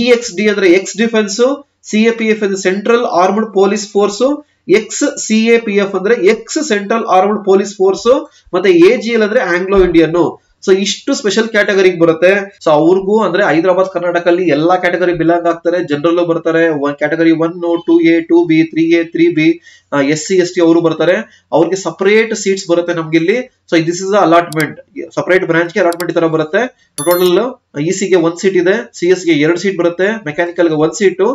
ಇ ಎಕ್ಸ್ ಡಿ ಅಂದ್ರೆ ex defence C A P F ಅಂದ್ರೆ central armed police force ex C A P F ಅಂದ್ರೆ ex central armed police force ಮತ್ತೆ A G L ಅಂದ್ರೆ Anglo Indian so ಇಷ್ಟು special ಕ್ಯಾಟಗರಿಗೆ ಬರುತ್ತೆ. ಸೊ ಅವ್ರಿಗೂ ಅಂದ್ರೆ ಹೈದರಾಬಾದ್ ಕರ್ನಾಟಕಲ್ಲಿ ಎಲ್ಲಾ ಕ್ಯಾಟಗರಿ ಬಿಲಾಂಗ್ ಆಗ್ತಾರೆ. ಜನರಲ್ ಬರ್ತಾರೆ. One category one two A two B three A three B S C S T ಅವರು ಬರ್ತಾರೆ. ಅವ್ರಿಗೆ ಸಪರೇಟ್ ಸೀಟ್ಸ್ ಬರುತ್ತೆ ನಮ್ಗೆ ಇಲ್ಲಿ. So this is allotment separate ಬ್ರಾಂಚ್ಗೆ allotment ತರ ಬರುತ್ತೆ. ಟೋಟಲ್ ಇ ಸಿ ಗೆ ಒಂದ್ ಸೀಟ್ ಇದೆ. ಸಿ ಎಸ್ಗೆ ಎರಡು ಸೀಟ್ ಬರುತ್ತೆ. ಮೆಕ್ಯಾನಿಕಲ್ಗೆ ಒಂದ್ ಸೀಟು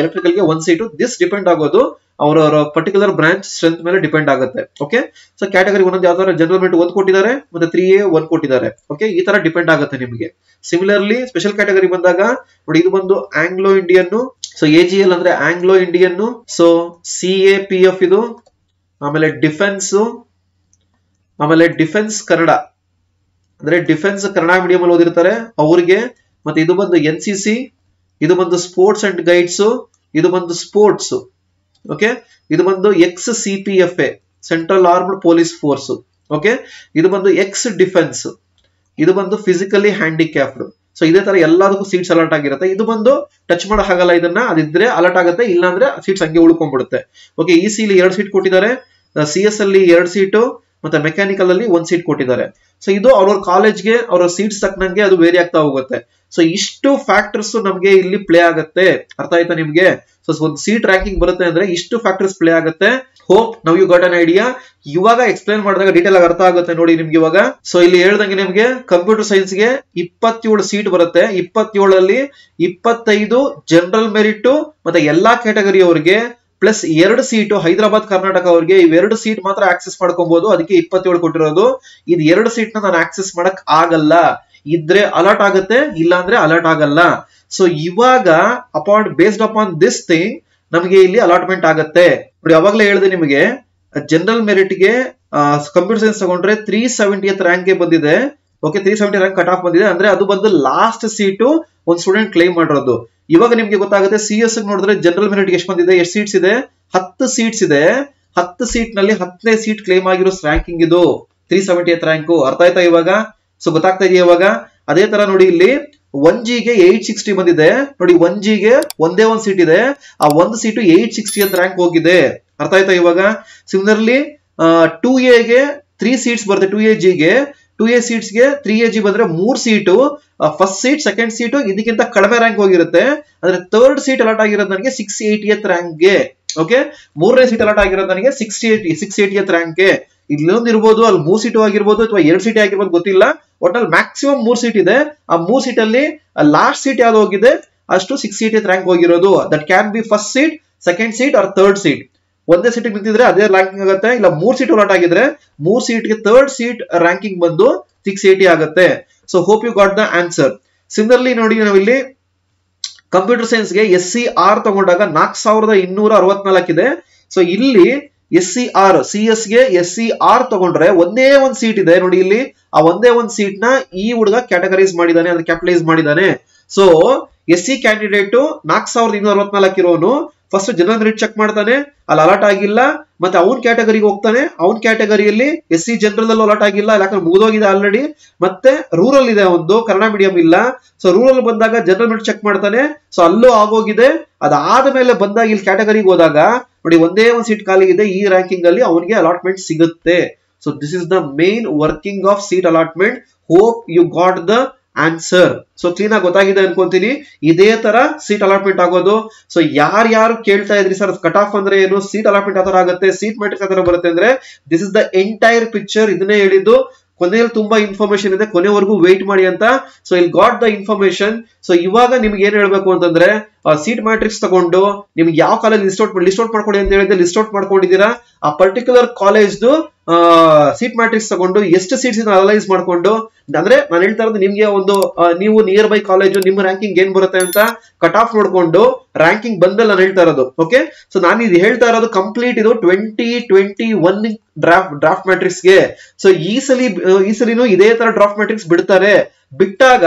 ಎಲೆಕ್ಟ್ರಿಕಲ್ಗೆ ಒಂದ್ ಸೀಟು ದಿಸ್ ಡಿಪೆಂಡ್ ಆಗೋದು ಅವರವರ ಪರ್ಟಿಕ್ಯುಲರ್ ಬ್ರಾಂಚ್ ಸ್ಟ್ರೆಂತ್ ಮೇಲೆ ಡಿಪೆಂಡ್ ಆಗುತ್ತೆ. ಓಕೆ ಸೊ ಕ್ಯಾಟಗರಿ ಒಂದೊಂದು ಯಾವ್ದಾದ್ರು ಜನರಲ್ ಮೆಂಟ್ ಒಂದ್ ಕೊಟ್ಟಿದ್ದಾರೆ, ಮತ್ತೆ ತ್ರೀ ಎ ಒನ್ ಕೊಟ್ಟಿದ್ದಾರೆ. ಓಕೆ ಈ ತರ ಡಿಪೆಂಡ್ ಆಗುತ್ತೆ ನಿಮಗೆ. ಸಿಮಿಲರ್ಲಿ ಸ್ಪೆಷಲ್ ಕ್ಯಾಟಗರಿ ಬಂದಾಗ, ನೋಡಿ ಇದು ಬಂದು Anglo Indian so A G L ಅಂದ್ರೆ Anglo Indian so C A P F ಇದು, ಆಮೇಲೆ ಡಿಫೆನ್ಸ್ ಆಮೇಲೆ ಡಿಫೆನ್ಸ್ ಕನ್ನಡ. ಅಂದ್ರೆ ಡಿಫೆನ್ಸ್ ಕನ್ನಡ ಮೀಡಿಯಂ ಅಲ್ಲಿ ಓದಿರ್ತಾರೆ ಅವ್ರಿಗೆ. ಮತ್ತೆ ಇದು ಬಂದು ಎನ್ ಸಿ ಸಿ ಇದು ಬಂದು ಸ್ಪೋರ್ಟ್ಸ್ ಅಂಡ್ ಗೈಡ್ಸ್ ಇದು ಬಂದು ಸ್ಪೋರ್ಟ್ಸ್ ಓಕೆ ಇದು ಬಂದು ex C P F A central armed police force okay ಇದು ಬಂದು ಎಕ್ಸ್ ಡಿಫೆನ್ಸ್ ಇದು ಬಂದು ಫಿಸಿಕಲಿ ಹ್ಯಾಂಡಿಕ್ಯಾಪ್ಡ್ ಸೊ ಇದೇ ತರ ಎಲ್ಲದಕ್ಕೂ ಸೀಟ್ಸ್ ಅಲರ್ಟ್ ಆಗಿರುತ್ತೆ. ಇದು ಬಂದು ಟಚ್ ಮಾಡೋ ಹಾಗಲ್ಲ ಇದನ್ನ, ಅದಿದ್ರೆ ಅಲರ್ಟ್ ಆಗುತ್ತೆ, ಇಲ್ಲಾಂದ್ರೆ ಸೀಟ್ಸ್ ಹಂಗೆ ಉಳ್ಕೊಂಡ್ಬಿಡುತ್ತೆ. ಓಕೆ ಇ ಸಿಲಿ ಎರಡು ಸೀಟ್ ಕೊಟ್ಟಿದ್ದಾರೆ. ಸಿ ಎಸ್ ಅಲ್ಲಿ ಎರಡು ಸೀಟು ಮತ್ತೆ ಮೆಕ್ಯಾನಿಕಲ್ ಅಲ್ಲಿ ಒಂದ್ ಸೀಟ್ ಕೊಟ್ಟಿದ್ದಾರೆ. ಸೊ ಇದು ಅವ್ರವ್ರ ಕಾಲೇಜ್ಗೆ ಅವರ ಸೀಟ್ಸ್ ತಕ್ಕನಂಗೆ ಅದು ವೇರಿ ಆಗ್ತಾ ಹೋಗುತ್ತೆ. ಸೊ ಇಷ್ಟು ಫ್ಯಾಕ್ಟರ್ಸ್ ನಮ್ಗೆ ಇಲ್ಲಿ ಪ್ಲೇ ಆಗುತ್ತೆ. ಅರ್ಥ ಆಯ್ತಾ ನಿಮ್ಗೆ? ಸೊ ಒಂದು ಸೀಟ್ ರ್ಯಾಂಕಿಂಗ್ ಬರುತ್ತೆ ಅಂದ್ರೆ ಇಷ್ಟು ಫ್ಯಾಕ್ಟರ್ಸ್ ಪ್ಲೇ ಆಗುತ್ತೆ. Hope now you got an idea ಇವಾಗ ಎಕ್ಸ್ಪ್ಲೈನ್ ಮಾಡಿದಾಗ ಡೀಟೇಲ್ ಆಗಿ ಅರ್ಥ ಆಗುತ್ತೆ ನೋಡಿ ನಿಮ್ಗೆ ಇವಾಗ. ಸೊ ಇಲ್ಲಿ ಹೇಳ್ದಂಗೆ ನಿಮ್ಗೆ ಕಂಪ್ಯೂಟರ್ ಸೈನ್ಸ್ಗೆ ಇಪ್ಪತ್ತೇಳು ಸೀಟ್ ಬರುತ್ತೆ. ಇಪ್ಪತ್ತೇಳಲ್ಲಿ ಇಪ್ಪತ್ತೈದು ಜನರಲ್ ಮೆರಿಟ್ ಮತ್ತೆ ಎಲ್ಲಾ ಕ್ಯಾಟಗರಿ ಅವರಿಗೆ ಪ್ಲಸ್ ಎರಡು ಸೀಟು ಹೈದರಾಬಾದ್, ಕರ್ನಾಟಕ ಅವರಿಗೆ ಇವೆರಡು ಸೀಟ್ ಮಾತ್ರ ಆಕ್ಸೆಸ್ ಮಾಡ್ಕೊಬಹುದು ಅದಕ್ಕೆ ಇಪ್ಪತ್ತೇಳು ಕೊಟ್ಟಿರೋದು. ಇದು ಎರಡು ಸೀಟ್ ನಾನು ಆಕ್ಸೆಸ್ ಮಾಡಕ್ ಆಗಲ್ಲ. ಇದ್ರೆ ಅಲರ್ಟ್ ಆಗುತ್ತೆ ಇಲ್ಲ ಅಂದ್ರೆ ಅಲರ್ಟ್ ಆಗಲ್ಲ. ಸೊ ಇವಾಗ upon based upon this thing ನಮಗೆ ಇಲ್ಲಿ ಅಲಾಟ್ಮೆಂಟ್ ಆಗುತ್ತೆ. ನೋಡಿ, ಅವಾಗಲೇ ಹೇಳಿದೆ ನಿಮಗೆ ಜನರಲ್ ಮೆರಿಟ್ಗೆ ಕಂಪ್ಯೂಟರ್ ಸೈನ್ಸ್ ತಗೊಂಡ್ರೆ ತ್ರೀ ಸೆವೆಂಟಿ ರ್ಯಾಂಕ್ ಬಂದಿದೆ. Okay three seventy rank cut off ಬಂದಿದೆ. ಅಂದ್ರೆ ಅದು ಬಂದು ಲಾಸ್ಟ್ ಸೀಟು ಒಂದು ಸ್ಟೂಡೆಂಟ್ ಕ್ಲೈಮ್ ಮಾಡಿರೋದು. ಇವಾಗ ನಿಮ್ಗೆ ಗೊತ್ತಾಗುತ್ತೆ ಸಿ ಎಸ್ ನೋಡಿದ್ರೆ ಜನರಲ್ ಮೆರಿಟ್ ಎಷ್ಟು ಬಂದಿದೆ, ಎಷ್ಟು ಸೀಟ್ಸ್ ಇದೆ? ಹತ್ತು ಸೀಟ್ಸ್ ಇದೆ. ಹತ್ತು ಸೀಟ್ನಲ್ಲಿ ಹತ್ತನೇ ಸೀಟ್ ಕ್ಲೈಮ್ ಆಗಿರೋ ರ್ಯಾಂಕಿಂಗ್ ಇದು. ತ್ರೀ ಸೆವೆಂಟಿ ರ್ಯಾಂಕ್ ಅರ್ಥ ಆಯ್ತಾ ಇವಾಗ? ಸೊ ಗೊತ್ತಾಗ್ತಾ ಇದೆಯಾ ಇವಾಗ? ಅದೇ ತರ ನೋಡಿ ಇಲ್ಲಿ ಒನ್ ಜಿಗೆ ಏಟ್ ಸಿಕ್ಸ್ಟಿ ಬಂದಿದೆ. ನೋಡಿ ಒನ್ ಜಿಗೆ ಒಂದೇ ಒಂದ್ ಸೀಟ್ ಇದೆ. ಆ ಒಂದು ಸೀಟು ಏಟ್ ಸಿಕ್ಸ್ಟಿ ಅಂತ ರ್ಯಾಂಕ್ ಹೋಗಿದೆ. ಅರ್ಥ ಆಯ್ತಾ ಇವಾಗ? ಸಿಮಿಲರ್ಲಿ ಟೂ ಎಗೆ ತ್ರೀ ಸೀಟ್ಸ್ ಬರುತ್ತೆ ಟೂ ಎ ಜಿಗೆ ಟೂ ಎ ಸೀಟ್ಸ್ಗೆ ತ್ರೀ ಎ ಜಿ ಬಂದ್ರೆ ಮೂರ್ seat first seat second seat ಇದಕ್ಕಿಂತ ಕಡಿಮೆ ರ್ಯಾಂಕ್ ಹೋಗಿರುತ್ತೆ. ಅಂದ್ರೆ ತರ್ಡ್ ಸೀಟ್ ಅಲಾಟ್ ಆಗಿರೋದು ನನಗೆ ಸಿಕ್ಸ್ ಏಟಿಯತ್ ರ್ಯಾಂಕ್ಗೆ ಓಕೆ ಮೂರನೇ ಸೀಟ್ ಅಲಾಟ್ ಆಗಿರೋದು ನನಗೆ ಸಿಕ್ಸ್ ಏಟಿ ಸಿಕ್ಸ್ ಏಟಿಯತ್ ರ್ಯಾಂಕ್ಗೆ ಇಲ್ಲೊಂದು ಇರ್ಬೋದು ಅಲ್ಲಿ ಮೂರ್ ಸೀಟು ಆಗಿರ್ಬೋದು ಅಥವಾ ಎರಡು ಸೀಟ್ ಆಗಿರ್ಬೋದು ಗೊತ್ತಿಲ್ಲ. ಒಟ್ಟಲ್ಲಿ ಮ್ಯಾಕ್ಸಿಮಮ್ ಮೂರ್ ಸೀಟ್ ಇದೆ. ಆ ಮೂರ್ ಸೀಟ್ ಅಲ್ಲಿ ಲಾಸ್ಟ್ ಸೀಟ್ ಯಾವ್ದು ಹೋಗಿದೆ? ಅಷ್ಟು ಸಿಕ್ಸ್ ಸೀಟ್ ರ್ಯಾಂಕ್ ಹೋಗಿರೋದು. That can be first seat second seat or third seat ಒಂದೇ ಸೀಟ್ ನಿಂತಿದ್ರೆ ಅದೇ ರ್ಯಾಂಕಿಂಗ್ ಆಗುತ್ತೆ. ಇಲ್ಲ, ಮೂರ್ ಸೀಟ್ ಅಲಾಟ್ ಆಗಿದ್ರೆ ಮೂರ್ ಸೀಟ್ಗೆ ಥರ್ಡ್ ಸೀಟ್ ರ್ಯಾಂಕಿಂಗ್ ಬಂದು ಸಿಕ್ಸ್ ಏಟಿ ಆಗುತ್ತೆ. So hope you got the answer similarly ನೋಡಿ ನಾವಿಲ್ಲಿ ಕಂಪ್ಯೂಟರ್ ಸೈನ್ಸ್ಗೆ ಎಸ್ ಸಿ ಆರ್ ತಗೊಂಡಾಗ ನಾಲ್ಕು ಸಾವಿರದ ಇನ್ನೂರ ಅರವತ್ನಾಲ್ಕು ಇದೆ. ಸೊ ಇಲ್ಲಿ ಎಸ್ ಸಿ ಆರ್ ಸಿ ಎಸ್ಗೆ ಎಸ್ ಸಿ ಆರ್ ತಗೊಂಡ್ರೆ ಒಂದೇ ಒಂದ್ ಸೀಟ್ ಇದೆ. ನೋಡಿ ಇಲ್ಲಿ, ಆ ಒಂದೇ ಒಂದ್ ಸೀಟ್ನ ಈ ಹುಡುಗ ಕ್ಯಾಟಗರೈಸ್ ಮಾಡಿದಾನೆ ಕ್ಯಾಪಿಟಲೈಸ್ ಮಾಡಿದಾನೆ. ಸೊ ಎಸ್ ಸಿ ಕ್ಯಾಂಡಿಡೇಟ್ ನಾಲ್ಕ್ ಸಾವಿರದ ಇನ್ನೂರ ಅರವತ್ನಾಲ್ಕು ಇರೋನು. ಫಸ್ಟ್ ಜನರಲ್ ರೇಟ್ ಚೆಕ್ ಮಾಡ್ತಾನೆ, ಅಲ್ಲಿ ಅಲಾಟ್ ಆಗಿಲ್ಲ, ಮತ್ತೆ ಅವನ್ ಕ್ಯಾಟಗರಿಗೆ ಹೋಗ್ತಾನೆ, ಅವನ್ ಕ್ಯಾಟಗರಿಯಲ್ಲಿ ಎಸ್ ಸಿ ಜನರಲ್ ಅಲ್ಲಿ ಅಲಾಟ್ ಆಗಿಲ್ಲ, ಯಾಕಂದ್ರೆ ಮುಗಿದೋಗಿದೆ ಆಲ್ರೆಡಿ ಮತ್ತೆ ರೂರಲ್ ಇದೆ ಒಂದು ಕನ್ನಡ ಮೀಡಿಯಂ ಇಲ್ಲ. ಸೊ ರೂರಲ್ ಬಂದಾಗ ಜನರಲ್ ರೇಟ್ ಚೆಕ್ ಮಾಡ್ತಾನೆ ಸೊ ಅಲ್ಲೂ ಆಗೋಗಿದೆ, ಅದಾದ ಮೇಲೆ ಬಂದಾಗ ಇಲ್ಲಿ ಕ್ಯಾಟಗರಿಗೆ ಹೋದಾಗ, ನೋಡಿ ಒಂದೇ ಒಂದ್ ಸೀಟ್ ಖಾಲಿ ಇದೆ, ಈ ರ್ಯಾಂಕಿಂಗ್ ಅಲ್ಲಿ ಅವನಿಗೆ ಅಲಾಟ್ಮೆಂಟ್ ಸಿಗುತ್ತೆ. So this is the main working of seat allotment hope you got the answer so clean ಆಗಿ ಗೊತ್ತಾಗಿದೆ ಅನ್ಕೊಂತೀನಿ. ಇದೇ ತರ ಸೀಟ್ ಅಲಾಟ್ಮೆಂಟ್ ಆಗೋದು. ಸೊ ಯಾರ್ಯಾರು ಕೇಳ್ತಾ ಇದ್ರಿ ಸರ್ ಕಟ್ ಆಫ್ ಅಂದ್ರೆ ಏನು? ಸೀಟ್ ಅಲಾಟ್ಮೆಂಟ್ ಆತರ ಆಗುತ್ತೆ. ಸೀಟ್ ಮ್ಯಾಟ್ರಿಕ್ಸ್ ಆತರ ತರ ಬರುತ್ತೆ ಅಂದ್ರೆ this is the entire picture ಇದನ್ನೇ ಹೇಳಿದ್ದು. ಕೊನೆಯಲ್ಲಿ ತುಂಬಾ ಇನ್ಫಾರ್ಮೇಶನ್ ಇದೆ. ಕೊನೆವರೆಗೂ ವೇಟ್ ಮಾಡಿ ಅಂತ. ಸೊ ಇಲ್ ಗಾಟ್ ದ ಇನ್ಫಾರ್ಮೇಶನ್ ಸೊ ಇವಾಗ ನಿಮ್ಗೆ ಏನ್ ಹೇಳ್ಬೇಕು ಅಂತಂದ್ರೆ ಸೀಟ್ ಮ್ಯಾಟ್ರಿಕ್ಸ್ ತಗೊಂಡು ನಿಮ್ಗೆ ಯಾವ college list out list out ಮಾಡ್ಕೊಳ್ಳಿ ಅಂತ ಹೇಳಿದ್ರೆ ಲಿಸ್ಟ್ ಔಟ್ ಮಾಡ್ಕೊಂಡಿದ್ದೀರಾ? ಆ ಪರ್ಟಿಕ್ಯುಲರ್ ಕಾಲೇಜ್ದು ಸೀಟ್ ಮ್ಯಾಟ್ರಿಕ್ಸ್ ತಗೊಂಡು ಎಷ್ಟು ಸೀಟ್ಸ್ ಅನಲೈಸ್ ಮಾಡ್ಕೊಂಡು, ಅಂದ್ರೆ ನಾನು ಹೇಳ್ತಾ ಇರೋದು ನಿಮ್ಗೆ ಒಂದು ನೀವು ನಿಯರ್ ಬೈ ಕಾಲೇಜು ನಿಮ್ಮ ರ್ಯಾಂಕಿಂಗ್ ಏನ್ ಬರುತ್ತೆ ಅಂತ ಕಟ್ ಆಫ್ ನೋಡ್ಕೊಂಡು ರ್ಯಾಂಕಿಂಗ್ ಬಂದಲ್ಲಿ ನಾನು ಹೇಳ್ತಾ ಇರೋದು ಓಕೆ ಸೊ ನಾನು ಇದು ಹೇಳ್ತಾ ಇರೋದು ಕಂಪ್ಲೀಟ್ ಇದು twenty twenty one draft draft ಮ್ಯಾಟ್ರಿಕ್ಸ್ಗೆ. ಸೊ ಈ ಸಲಿ, ಈ ಸಲಿನೂ ಇದೇ ತರ ಡ್ರಾಫ್ಟ್ ಮ್ಯಾಟ್ರಿಕ್ಸ್ ಬಿಡ್ತಾರೆ. ಬಿಟ್ಟಾಗ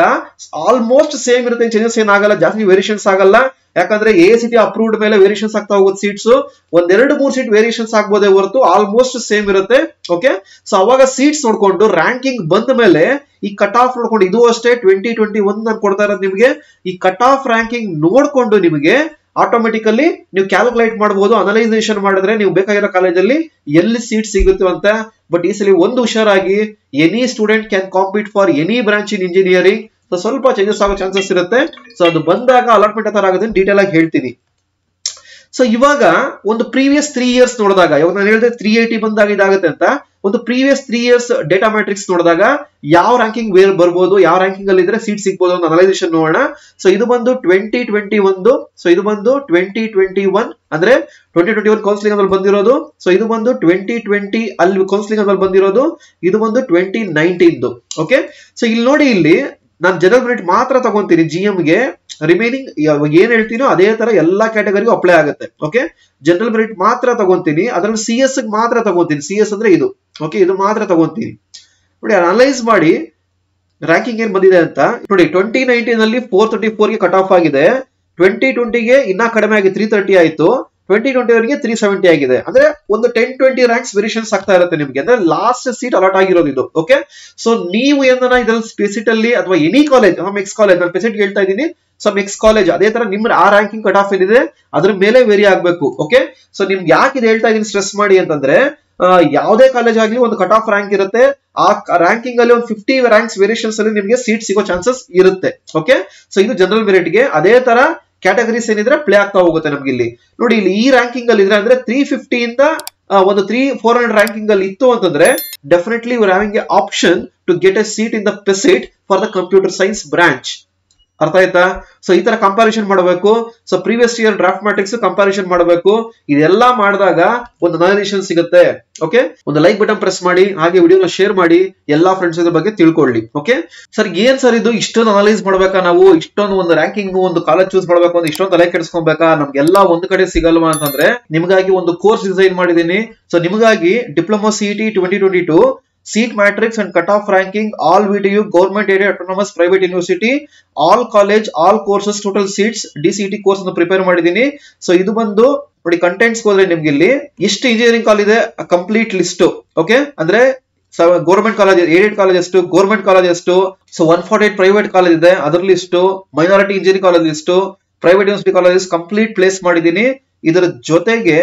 ಆಲ್ಮೋಸ್ಟ್ ಸೇಮ್ ಇರುತ್ತೆ ಚೇಂಜಸ್ ಏನಾಗಲ್ಲ ಜಾಸ್ತಿ ವೇರಿಯೇಷನ್ಸ್ ಆಗಲ್ಲ. ಯಾಕಂದ್ರೆ ಎ ಸಿಟಿ ಅಪ್ರೂವ್ಡ್ ಮೇಲೆ ವೇರಿಯೇಷನ್ಸ್ ಆಗ್ತಾ ಹೋಗುತ್ತೆ ಸೀಟ್ಸ್ ಒಂದೆರಡು ಮೂರು ಸೀಟ್ ವೇರಿಯೇಷನ್ಸ್ ಆಗ್ಬೋದೇ ಹೊರತು ಆಲ್ಮೋಸ್ಟ್ ಸೇಮ್ ಇರುತ್ತೆ ಓಕೆ ಸೊ ಅವಾಗ ಸೀಟ್ಸ್ ನೋಡ್ಕೊಂಡು ರ್ಯಾಂಕಿಂಗ್ ಬಂದ ಮೇಲೆ ಈ ಕಟ್ ಆಫ್ ನೋಡ್ಕೊಂಡು, ಇದು ಅಷ್ಟೇ ಟ್ವೆಂಟಿ ಟ್ವೆಂಟಿ ಒನ್ ನಾನು ಕೊಡ್ತಾ ಇರೋದು ನಿಮಗೆ. ಈ ಕಟ್ ಆಫ್ ರ್ಯಾಂಕಿಂಗ್ ನೋಡ್ಕೊಂಡು ನಿಮಗೆ ಆಟೋಮೆಟಿಕಲಿ ನೀವು ಕ್ಯಾಲ್ಕುಲೇಟ್ ಮಾಡಬಹುದು ಅನಲೈಸೇಷನ್ ಮಾಡಿದ್ರೆ ನೀವು ಬೇಕಾಗಿರೋ ಕಾಲೇಜಲ್ಲಿ ಎಲ್ಲಿ ಸೀಟ್ ಸಿಗುತ್ತೆ ಅಂತ. ಬಟ್ ಈ ಸಲ ಒಂದು ಹುಷಾರಾಗಿ any student can compete for any branch in engineering so ಸ್ವಲ್ಪ ಚೇಂಜಸ್ ಆಗೋ ಚಾನ್ಸಸ್ ಇರುತ್ತೆ. ಸೊ ಅದು ಬಂದಾಗ ಅಲಾಟ್ಮೆಂಟ್ ಥರ ಆಗುತ್ತೆ ಡೀಟೇಲ್ ಆಗಿ ಹೇಳ್ತೀನಿ. ಸೊ ಇವಾಗ ಒಂದು ಪ್ರೀವಿಯಸ್ ತ್ರೀ ಇಯರ್ಸ್ ನೋಡಿದಾಗ, ಇವಾಗ ನಾನು ಹೇಳಿದ್ರೆ ತ್ರೀ ಏಯ್ಟಿ ಬಂದಾಗ ಇದಾಗುತ್ತೆ ಅಂತ. ಒಂದು previous three years data matrix ನೋಡಿದಾಗ ಯಾವ ರ್ಯಾಂಕಿಂಗ್ ವೇರ್ ಬರ್ಬೋದು, ಯಾವ ರ್ಯಾಂಕಿಂಗ್ ಅಲ್ಲಿ ಇದ್ರೆ ಸೀಟ್ ಸಿಗ್ಬೋದು ಅಂತ ಅನಲೈಸೇಷನ್ ನೋಡೋಣ. ಸೊ ಇದು ಬಂದು ಟ್ವೆಂಟಿ ಟ್ವೆಂಟಿ ಒಂದು ಸೊ ಇದು ಬಂದು ಟ್ವೆಂಟಿ ಟ್ವೆಂಟಿ ಒನ್ ಅಂದ್ರೆ ಟ್ವೆಂಟಿ ಟ್ವೆಂಟಿ ಒನ್ ಕೌನ್ಸಿಲಿಂಗ್ ಅಲ್ಲಿ ಬಂದಿರೋದು. ಸೊ ಇದು ಬಂದು ಟ್ವೆಂಟಿ ಟ್ವೆಂಟಿ ಅಲ್ಲಿ ಕೌನ್ಸಿಲಿಂಗ್ ಅಲ್ಲಿ ಬಂದಿರೋದು. ಇದು ಬಂದು ಟ್ವೆಂಟಿ ನೈನ್ಟೀನ್ ಓಕೆ ಸೊ ಇಲ್ಲಿ ನೋಡಿ ಇಲ್ಲಿ, ನಾನು ಜನರಲ್ ಮಾತ್ರ ತಗೊಂತೀನಿ ಜಿ ಗೆ. ರಿಮೈನಿಂಗ್ ಏನ್ ಹೇಳ್ತೀನೋ ಅದೇ ತರ ಎಲ್ಲಾ ಕ್ಯಾಟಗರಿಗೂ ಅಪ್ಲೈ ಆಗುತ್ತೆ. ಓಕೆ ಜನರಲ್ ಮೆರಿಟ್ ಮಾತ್ರ ತಗೊಂತೀನಿ, ಅದ್ರಲ್ಲಿ ಸಿ ಎಸ್ ಮಾತ್ರ ತಗೊಂತೀನಿ. ಸಿ ಎಸ್ ಅಂದ್ರೆ ಇದು. ಓಕೆ ಇದು ಮಾತ್ರ ತಗೊಂತೀನಿ. ನೋಡಿ ಅನಲೈಸ್ ಮಾಡಿ ರ್ಯಾಂಕಿಂಗ್ ಏನ್ ಬಂದಿದೆ ಅಂತ. ನೋಡಿ ಟ್ವೆಂಟಿ ನೈನ್ಟೀನ್ ಅಲ್ಲಿ ಫೋರ್ ತರ್ಟಿ ಫೋರ್ಗೆ ಕಟ್ ಆಫ್ ಆಗಿದೆ. ಟ್ವೆಂಟಿ ಟ್ವೆಂಟಿಗೆ ಇನ್ನ ಕಡಿಮೆ ಆಗಿ ತ್ರೀ ತರ್ಟಿ ಆಯ್ತು. ಟ್ವೆಂಟಿ ಟ್ವೆಂಟಿ ವರೆಗೆ ತ್ರೀ ಸೆವೆಂಟಿ ಆಗಿದೆ. ಅಂದ್ರೆ ಒಂದು ಟೆನ್ ಟ್ವೆಂಟಿ ರ್ಯಾಂಕ್ಸ್ ವೇರಿಯೇಷನ್ಸ್ ಆಗ್ತಾ ಇರುತ್ತೆ ನಿಮ್ಗೆ. ಅಂದ್ರೆ ಲಾಸ್ಟ್ ಸೀಟ್ ಅಲಾಟ್ ಆಗಿರೋದು ಇದು. ಓಕೆ ಸೊ ನೀವು ಏನನ್ನ ಇದ್ರಲ್ಲಿ ಸ್ಪೆಸಿಟ್ ಅಲ್ಲಿ ಅಥವಾ ಎನಿ ಕಾಲೇಜ್ ಮೆಕ್ಸ್ ಕಾಲೇಜ್ ನಾನು ಸ್ಪೆಸಿಟ್ ಹೇಳ್ತಾ ಇದ್ದೀನಿ ಸೊ ಮೆಕ್ಸ್ ಕಾಲೇಜ್ ಅದೇ ತರ ನಿಮ್ ಆ ರ್ಯಾಂಕಿಂಗ್ ಕಟ್ ಆಫ್ ಏನಿದೆ, ಅದ್ರ ಮೇಲೆ ವೇರಿ ಆಗ್ಬೇಕು. ಓಕೆ ಸೊ ನಿಮ್ಗೆ ಯಾಕೆ ಇದು ಹೇಳ್ತಾ ಇದೀನಿ ಸ್ಟ್ರೆಸ್ ಮಾಡಿ ಅಂತಂದ್ರೆ ಯಾವುದೇ ಕಾಲೇಜ್ ಆಗ್ಲಿ ಒಂದು ಕಟ್ ಆಫ್ ರ್ಯಾಂಕ್ ಇರುತ್ತೆ. ಆ ರ್ಯಾಂಕಿಂಗ್ ಅಲ್ಲಿ ಒಂದು ಫಿಫ್ಟಿ ರ್ಯಾಂಕ್ಸ್ ವೇರಿಯೇಷನ್ಸ್ ಅಲ್ಲಿ ನಿಮಗೆ ಸೀಟ್ ಸಿಗೋ ಚಾನ್ಸಸ್ ಇರುತ್ತೆ. ಓಕೆ ಸೊ ಇದು ಜನರಲ್ ಮೆರಿಟ್ಗೆ ಅದೇ ತರ ಕ್ಯಾಟಗರೀಸ್ ಏನಿದ್ರೆ ಪ್ಲೇ ಆಗ್ತಾ ಹೋಗುತ್ತೆ ನಮ್ಗೆ ಇಲ್ಲಿ. ನೋಡಿ ಇಲ್ಲಿ ಈ ರ್ಯಾಂಕಿಂಗ್ ಅಲ್ಲಿ ಇದ್ರೆ ಅಂದ್ರೆ ತ್ರೀ ಫಿಫ್ಟಿಯಿಂದ ಒಂದು ತ್ರೀ ಫೋರ್ ಹಂಡ್ರೆಡ್ ರ್ಯಾಂಕಿಂಗ್ ಅಲ್ಲಿ ಇತ್ತು ಅಂತಂದ್ರೆ definitely option to get a seat in the PESIT for the computer science branch ಅರ್ಥ ಆಯ್ತಾ? ಸೊ ಈ ತರ ಕಂಪಾರಿಸನ್ ಮಾಡಬೇಕು. So previous year draft matrix comparison ಮಾಡಬೇಕು. ಇದೆಲ್ಲ ಮಾಡಿದಾಗ ಒಂದು ನಾಮಿನೇಷನ್ ಸಿಗುತ್ತೆ. ಓಕೆ ಒಂದು ಲೈಕ್ ಬಟನ್ ಪ್ರೆಸ್ ಮಾಡಿ, ಹಾಗೆ ವಿಡಿಯೋನ ಶೇರ್ ಮಾಡಿ, ಎಲ್ಲಾ ಫ್ರೆಂಡ್ಸ್ ಇದ್ರ ಬಗ್ಗೆ ತಿಳ್ಕೊಳ್ಳಿ. ಓಕೆ ಸರ್ ಏನ್ ಸರ್ ಇದು? ಇಷ್ಟೊಂದು ಅನಲೈಸ್ ಮಾಡ್ಬೇಕಾ ನಾವು? ಇಷ್ಟೊಂದು ಒಂದು ರ್ಯಾಂಕಿಂಗ್ ಒಂದು ಕಾಲೇಜ್ ಚೂಸ್ ಮಾಡ್ಬೇಕು ಅಂದ್ರೆ ಇಷ್ಟೊಂದು ತಲೆ ಕೆಡಿಸ್ಕೊಬೇಕಾ? ನಮ್ಗೆಲ್ಲ ಒಂದ್ ಕಡೆ ಸಿಗಲ್ವಾ ಅಂತಂದ್ರೆ, ನಿಮ್ಗಾಗಿ ಒಂದು ಕೋರ್ಸ್ ಡಿಸೈನ್ ಮಾಡಿದೀನಿ. ಸೊ ನಿಮಗಾಗಿ diploma CET twenty twenty two seat matrix and cut off ranking all government government area private all all all courses total seats course C T course ಅನ್ನು ಪ್ರಿಪೇರ್ ಮಾಡಿದ್ದೀನಿ. ಸೊ ಇದು ಬಂದು ನೋಡಿ contents ಹೋದ್ರೆ ನಿಮ್ಗೆ ಇಲ್ಲಿ ಎಷ್ಟು ಇಂಜಿನಿಯರಿಂಗ್ ಕಾಲೇಜ್ ಇದೆ? ಕಂಪ್ಲೀಟ್ ಲಿಸ್ಟ್ ಓಕೆ ಅಂದ್ರೆ ಗೌರ್ಮೆಂಟ್ ಕಾಲೇಜ್ ಏಡೆಡ್ ಕಾಲೇಜ್ ಎಷ್ಟು ಗೌರ್ಮೆಂಟ್ ಕಾಲೇಜ್ ಎಷ್ಟು? So one forty eight private college ಇದೆ, ಅದ್ರ list minority engineering college list private university colleges complete place ಮಾಡಿದ್ದೀನಿ. ಇದರ ಜೊತೆಗೆ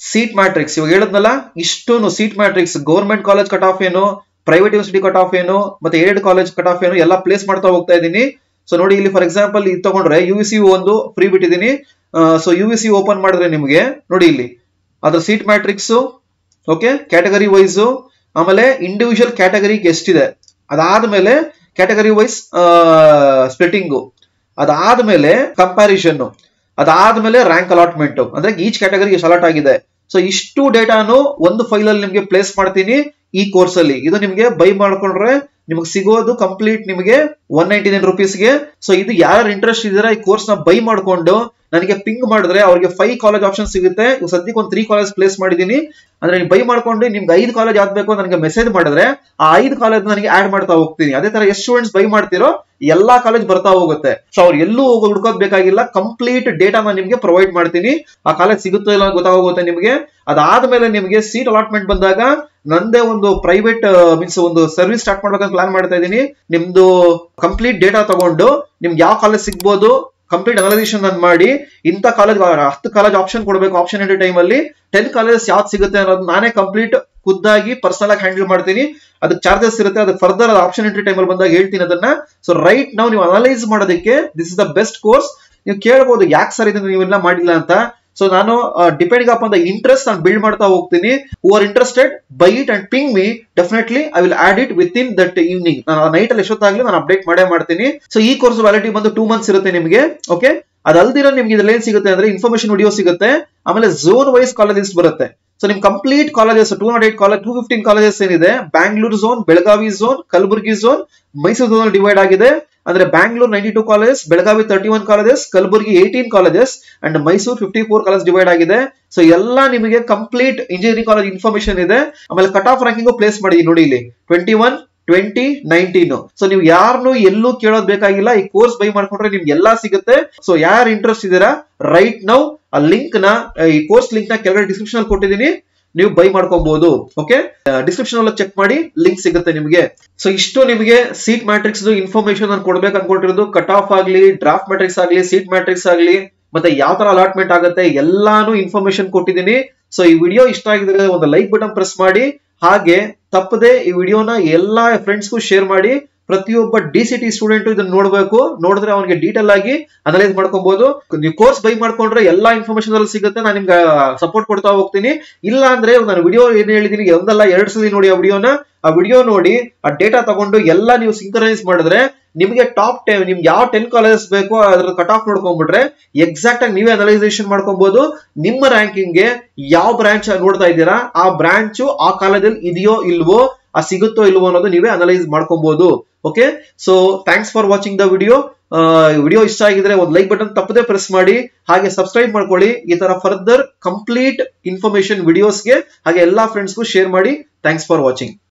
ಸೀಟ್ ಮ್ಯಾಟ್ರಿಕ್ಸ್ ಇವಾಗ ಹೇಳಿದ್ನಲ್ಲ ಇಷ್ಟೊಂದು seat matrix government college cut off ಏನು ಪ್ರೈವೇಟ್ ಯೂನಿವರ್ಸಿಟಿ ಕಟ್ ಆಫ್ ಏನು, ಮತ್ತೆ ಏಡ್ ಕಾಲೇಜ್ ಕಟ್ ಆಫ್ ಏನು, ಎಲ್ಲ ಪ್ಲೇಸ್ ಮಾಡ್ತಾ ಹೋಗ್ತಾ ಇದ್ದೀನಿ. ಸೊ ನೋಡಿ ಇಲ್ಲಿ ಫಾರ್ ಎಕ್ಸಾಂಪಲ್ ಇದು ತಗೊಂಡ್ರೆ ಯು ಸಿ ಒಂದು ಫ್ರೀ ಬಿಟ್ಟಿದ್ದೀನಿ. ಸೊ ಯು ಸಿ ಓಪನ್ ಮಾಡಿದ್ರೆ ನಿಮಗೆ, ನೋಡಿ ಇಲ್ಲಿ. ಅದ್ರ seat matrix okay category wise ಆಮೇಲೆ ಇಂಡಿವಿಜುವಲ್ ಕ್ಯಾಟಗರಿಗೆ ಎಷ್ಟಿದೆ? ಅದಾದ್ಮೇಲೆ ಕ್ಯಾಟಗರಿ ವೈಸ್ ಸ್ಪ್ಲಿಟಿಂಗು ಅದಾದ್ಮೇಲೆ ಕಂಪ್ಯಾರಿಸನ್ ಅದಾದ್ಮೇಲೆ ರ್ಯಾಂಕ್ ಅಲಾಟ್ಮೆಂಟ್ ಅಂದ್ರೆ ಈಚ್ ಕ್ಯಾಟಗರಿ ಎಷ್ಟು ಅಲಾಟ್ ಆಗಿದೆ. ಸೊ ಇಷ್ಟು ಡೇಟಾನು ಒಂದು ಫೈಲ್ ಅಲ್ಲಿ ನಿಮಗೆ ಪ್ಲೇಸ್ ಮಾಡ್ತೀನಿ ಈ ಕೋರ್ಸ್ ಅಲ್ಲಿ. ಇದು ನಿಮಗೆ ಬೈ ಮಾಡ್ಕೊಂಡ್ರೆ ನಿಮಗೆ ಸಿಗೋದು ಕಂಪ್ಲೀಟ್ ನಿಮಗೆ ಒನ್ ನೈಂಟಿ ನೈನ್ ರುಪೀಸ್ಗೆ ಸೊ ಇದು ಯಾರು ಇಂಟ್ರೆಸ್ಟ್ ಇದ್ದೀರಾ ಈ ಕೋರ್ಸ್ನ ಬೈ ಮಾಡ್ಕೊಂಡು ನನಗೆ ಪಿಂಗ್ ಮಾಡಿದ್ರೆ ಅವ್ರಿಗೆ ಫೈವ್ ಕಾಲೇಜ್ ಆಪ್ಷನ್ ಸಿಗುತ್ತೆ. ಸದ್ಯಕ್ಕೆ ಒಂದು ತ್ರೀ ಕಾಲೇಜ್ ಪ್ಲೇಸ್ ಮಾಡಿದ್ದೀನಿ. ಅಂದ್ರೆ ನೀವು ಬೈ ಮಾಡ್ಕೊಂಡು ನಿಮ್ಗೆ ಐದು ಕಾಲೇಜ್ ಆಗ್ಬೇಕು ನನಗೆ ಮೆಸೇಜ್ ಮಾಡಿದ್ರೆ ಆ ಐದು ಕಾಲೇಜ್ ನನಗೆ ಆಡ್ ಮಾಡ್ತಾ ಹೋಗ್ತೀನಿ. ಅದೇ ತರ ಎಷ್ಟು ಸ್ಟೂಡೆಂಟ್ಸ್ ಬೈ ಮಾಡ್ತಿರೋ ಎಲ್ಲಾ ಕಾಲೇಜ್ ಬರ್ತಾ ಹೋಗುತ್ತೆ. ಸೊ ಅವ್ರು ಎಲ್ಲೂ ಹೋಗಿ ಹುಡ್ಕೋದ್ ಬೇಕಾಗಿಲ್ಲ. ಕಂಪ್ಲೀಟ್ ಡೇಟಾ ನಾನು ನಿಮ್ಗೆ ಪ್ರೊವೈಡ್ ಮಾಡ್ತೀನಿ. ಆ ಕಾಲೇಜ್ ಸಿಗುತ್ತೋ ಇಲ್ಲ ಗೊತ್ತಾಗೋಗುತ್ತೆ ನಿಮಗೆ. ಅದಾದ್ಮೇಲೆ ನಿಮಗೆ ಸೀಟ್ ಅಲಾಟ್ಮೆಂಟ್ ಬಂದಾಗ ನಂದೇ ಒಂದು ಪ್ರೈವೇಟ್ ಮೀನ್ಸ್ ಒಂದು ಸರ್ವಿಸ್ ಸ್ಟಾರ್ಟ್ ಮಾಡ್ಬೇಕಂತ ಪ್ಲಾನ್ ಮಾಡ್ತಾ ಇದ್ದೀನಿ. ನಿಮ್ದು ಕಂಪ್ಲೀಟ್ ಡೇಟಾ ತಗೊಂಡು ನಿಮ್ಗೆ ಯಾವ ಕಾಲೇಜ್ ಸಿಗ್ಬೋದು ಕಂಪ್ಲೀಟ್ ಅನಾಲಿಸ್ ನಾನು ಮಾಡಿ, ಇಂಥ ಕಾಲೇಜ್ ಹತ್ತು ಕಾಲೇಜ್ ಆಪ್ಷನ್ ಕೊಡಬೇಕು ಆಪ್ಷನ್ ಟೈಮ್ ಅಲ್ಲಿ ಟೆನ್ ಕಾಲೇಜಸ್ ಯಾವ್ದು ಸಿಗುತ್ತೆ ಅನ್ನೋದು ನಾನೇ ಕಂಪ್ಲೀಟ್ ಖುದ್ದಾಗಿ ಪರ್ಸನಲ್ ಆಗಿ ಹ್ಯಾಂಡಲ್ ಮಾಡ್ತೀನಿ. ಅದಕ್ಕೆ ಚಾರ್ಜಸ್ ಇರುತ್ತೆ ಅದಕ್ಕೆ ಫರ್ದರ್ ಆಪ್ಷನ್ ಎಂಟ್ರಿ ಟೈಮ್ ಅಲ್ಲಿ ಬಂದಾಗ ಹೇಳ್ತೀನಿ ಅದನ್ನ. ಸೊ ರೈಟ್ ನಾವು ನೀವು ಅನಲೈಸ್ ಮಾಡೋದಕ್ಕೆ this is the best course ನೀವು ಕೇಳ್ಬೋದು ಯಾಕೆ ಸರ್ ಇದನ್ನ ನೀವೆಲ್ಲ ಮಾಡಿಲ್ಲ ಅಂತ. ಸೊ ನಾನು ಡಿಪೆಂಡಿಂಗ್ ಆನ್ ದ ಇಂಟ್ರೆಸ್ಟ್ ನಾನು ಬಿಲ್ಡ್ ಮಾಡ್ತಾ ಹೋಗ್ತೀನಿ. Who are interested by it and ping me definitely I will add it within that evening ನಾನು ನೈಟ್ ಅಲ್ಲಿ ಎಷ್ಟೊತ್ತಾಗ್ಲಿ ನಾನು ಅಪ್ಡೇಟ್ ಮಾಡೇ ಮಾಡ್ತೀನಿ. ಸೊ ಈ ಕೋರ್ಸ್ ವ್ಯಾಲಿಟಿ ಬಂದು ಟೂ ಮಂತ್ಸ್ ಇರುತ್ತೆ ನಿಮಗೆ ಓಕೆ ಅದಲ್ದಿರೋ ನಿಮ್ಗೆ ಇದ್ರಲ್ಲಿ ಏನ್ ಸಿಗುತ್ತೆ ಅಂದ್ರೆ ಇನ್ಫಾರ್ಮೇಶನ್ ವಿಡಿಯೋ ಸಿಗುತ್ತೆ. ಆಮೇಲೆ ಝೋನ್ ವೈಸ್ ಲಿಸ್ಟ್ ಬರುತ್ತೆ. ಸೊ ನಿಮ್ complete colleges two naught eight college to fifteen colleges ಏನಿದೆ Bangalore zone Belagavi zone Kalaburagi zone Mysuru zone divide ಆಗಿದೆ. ಅಂದ್ರೆ Bangalore ninety two colleges Belagavi thirty one colleges Kalaburagi eighteen colleges and Mysuru fifty four college divide ಆಗಿದೆ. So ಎಲ್ಲ ನಿಮಗೆ complete engineering college information ಇದೆ. ಆಮೇಲೆ cut off ranking place ಮಾಡಿ ನೋಡಿ ಇಲ್ಲಿ. Twenty one twenty nineteen so ನೀವು ಯಾರನ್ನು ಎಲ್ಲೂ ಕೇಳೋದ್ ಬೇಕಾಗಿಲ್ಲ. ಈ ಕೋರ್ಸ್ ಬೈ ಮಾಡ್ಕೊಂಡ್ರೆ ನಿಮ್ಗೆ ಎಲ್ಲಾ ಸಿಗುತ್ತೆ. ಸೊ ಯಾರು ಇಂಟ್ರೆಸ್ಟ್ ಇದೀರಾ ರೈಟ್ ನೌ ಆ ಲಿಂಕ್ನ ಈ ಕೋರ್ಸ್ ಲಿಂಕ್ನ ಕೆಳಗಡೆ ಡಿಸ್ಕ್ರಿಪ್ಷನ್ ಅಲ್ಲಿ ಕೊಟ್ಟಿದ್ದೀನಿ. ನೀವು ಬೈ ಮಾಡ್ಕೊಬಹುದು ಓಕೆ ಡಿಸ್ಕ್ರಿಪ್ಷನ್ ಅಲ್ಲಿ ಚೆಕ್ ಮಾಡಿ ಲಿಂಕ್ ಸಿಗುತ್ತೆ ನಿಮಗೆ. ಸೊ ಇಷ್ಟು ನಿಮಗೆ ಸೀಟ್ ಮ್ಯಾಟ್ರಿಕ್ಸ್ ಇನ್ಫಾರ್ಮೇಶನ್ ನಾನು ಕೊಡ್ಬೇಕು ಅನ್ಕೊಂಡಿರೋದು ಕಟ್ ಆಫ್ ಆಗ್ಲಿ ಡ್ರಾಫ್ಟ್ ಮ್ಯಾಟ್ರಿಕ್ಸ್ ಆಗ್ಲಿ ಸೀಟ್ ಮ್ಯಾಟ್ರಿಕ್ಸ್ ಆಗ್ಲಿ, ಮತ್ತೆ ಯಾವ ತರ ಅಲಾಟ್ಮೆಂಟ್ ಆಗುತ್ತೆ, ಎಲ್ಲಾನು ಇನ್ಫಾರ್ಮೇಶನ್ ಕೊಟ್ಟಿದ್ದೀನಿ. ಸೊ ಈ ವಿಡಿಯೋ ಇಷ್ಟ ಆಗಿದ್ರೆ ಒಂದು ಲೈಕ್ ಬಟನ್ ಪ್ರೆಸ್ ಮಾಡಿ. ಹಾಗೆ ತಪ್ಪದೆ ಈ ವಿಡಿಯೋನ ಎಲ್ಲಾ ಫ್ರೆಂಡ್ಸ್ಗೂ ಶೇರ್ ಮಾಡಿ ಪ್ರತಿಯೊಬ್ಬ ಡಿ ಸಿ ಟಿ ಸ್ಟೂಡೆಂಟ್ ಇದನ್ನ ನೋಡಬೇಕು. ನೋಡಿದ್ರೆ ಅವನಿಗೆ ಡೀಟೇಲ್ ಆಗಿ ಅನಲೈಸ್ ಮಾಡ್ಕೊಬಹುದು ನೀವು ಕೋರ್ಸ್ ಬೈ ಮಾಡ್ಕೊಂಡ್ರೆ ಎಲ್ಲಾ ಇನ್ಫಾರ್ಮೇಶನ್ ಅಲ್ಲಿ ಸಿಗುತ್ತೆ. ನಾನು ನಿಮ್ಗೆ ಸಪೋರ್ಟ್ ಕೊಡ್ತಾ ಹೋಗ್ತೀನಿ. ಇಲ್ಲ ಅಂದ್ರೆ ನಾನು ವಿಡಿಯೋ ಏನ್ ಹೇಳಿದೀನಿ, ಒಂದಲ್ಲ, ಎರಡ್ ಸಲ ನೋಡಿ ಆ ವಿಡಿಯೋನ ಆ ವಿಡಿಯೋ ನೋಡಿ, ಆ ಡೇಟಾ ತಗೊಂಡು ಎಲ್ಲ ನೀವು ಸಿಂಕ್ರನೈಸ್ ಮಾಡಿದ್ರೆ ನಿಮಗೆ ಟಾಪ್ ಟೆನ್ ನಿಮ್ಗೆ ಯಾವ ಟೆನ್ ಕಾಲೇಜಸ್ ಬೇಕೋ ಅದ್ರ ಕಟ್ ಆಫ್ ನೋಡ್ಕೊಂಡ್ಬಿಟ್ರೆ ಎಕ್ಸಾಕ್ಟ್ ಆಗಿ ನೀವೇ ಅನಲೈಸೇಷನ್ ಮಾಡ್ಕೊಬಹುದು ನಿಮ್ಮ ರ್ಯಾಂಕಿಂಗ್ಗೆ ಯಾವ ಬ್ರಾಂಚ್ ನೋಡ್ತಾ ಇದ್ದೀರಾ, ಆ ಬ್ರಾಂಚು ಆ ಕಾಲೇಜಲ್ಲಿ ಇದೆಯೋ ಇಲ್ವೋ ಆ ಸಿಗುತ್ತೋ ಇಲ್ವೋ ಅನ್ನೋದು ನೀವೇ ಅನಲೈಸ್ ಮಾಡ್ಕೊಬಹುದು okay so thanks for watching the video video ಇಷ್ಟ ಆಗಿದ್ರೆ ಒಂದು ಲೈಕ್ ಬಟನ್ ತಪ್ಪದೆ ಪ್ರೆಸ್ ಮಾಡಿ. ಹಾಗೆ ಸಬ್ಸ್ಕ್ರೈಬ್ ಮಾಡ್ಕೊಳ್ಳಿ. ಈ ತರ ಫರ್ದರ್ ಕಂಪ್ಲೀಟ್ ಇನ್ಫಾರ್ಮೇಶನ್ ವಿಡಿಯೋಸ್ಗೆ ಹಾಗೆ ಎಲ್ಲಾ ಫ್ರೆಂಡ್ಸ್ಗೂ ಶೇರ್ ಮಾಡಿ. Thanks for watching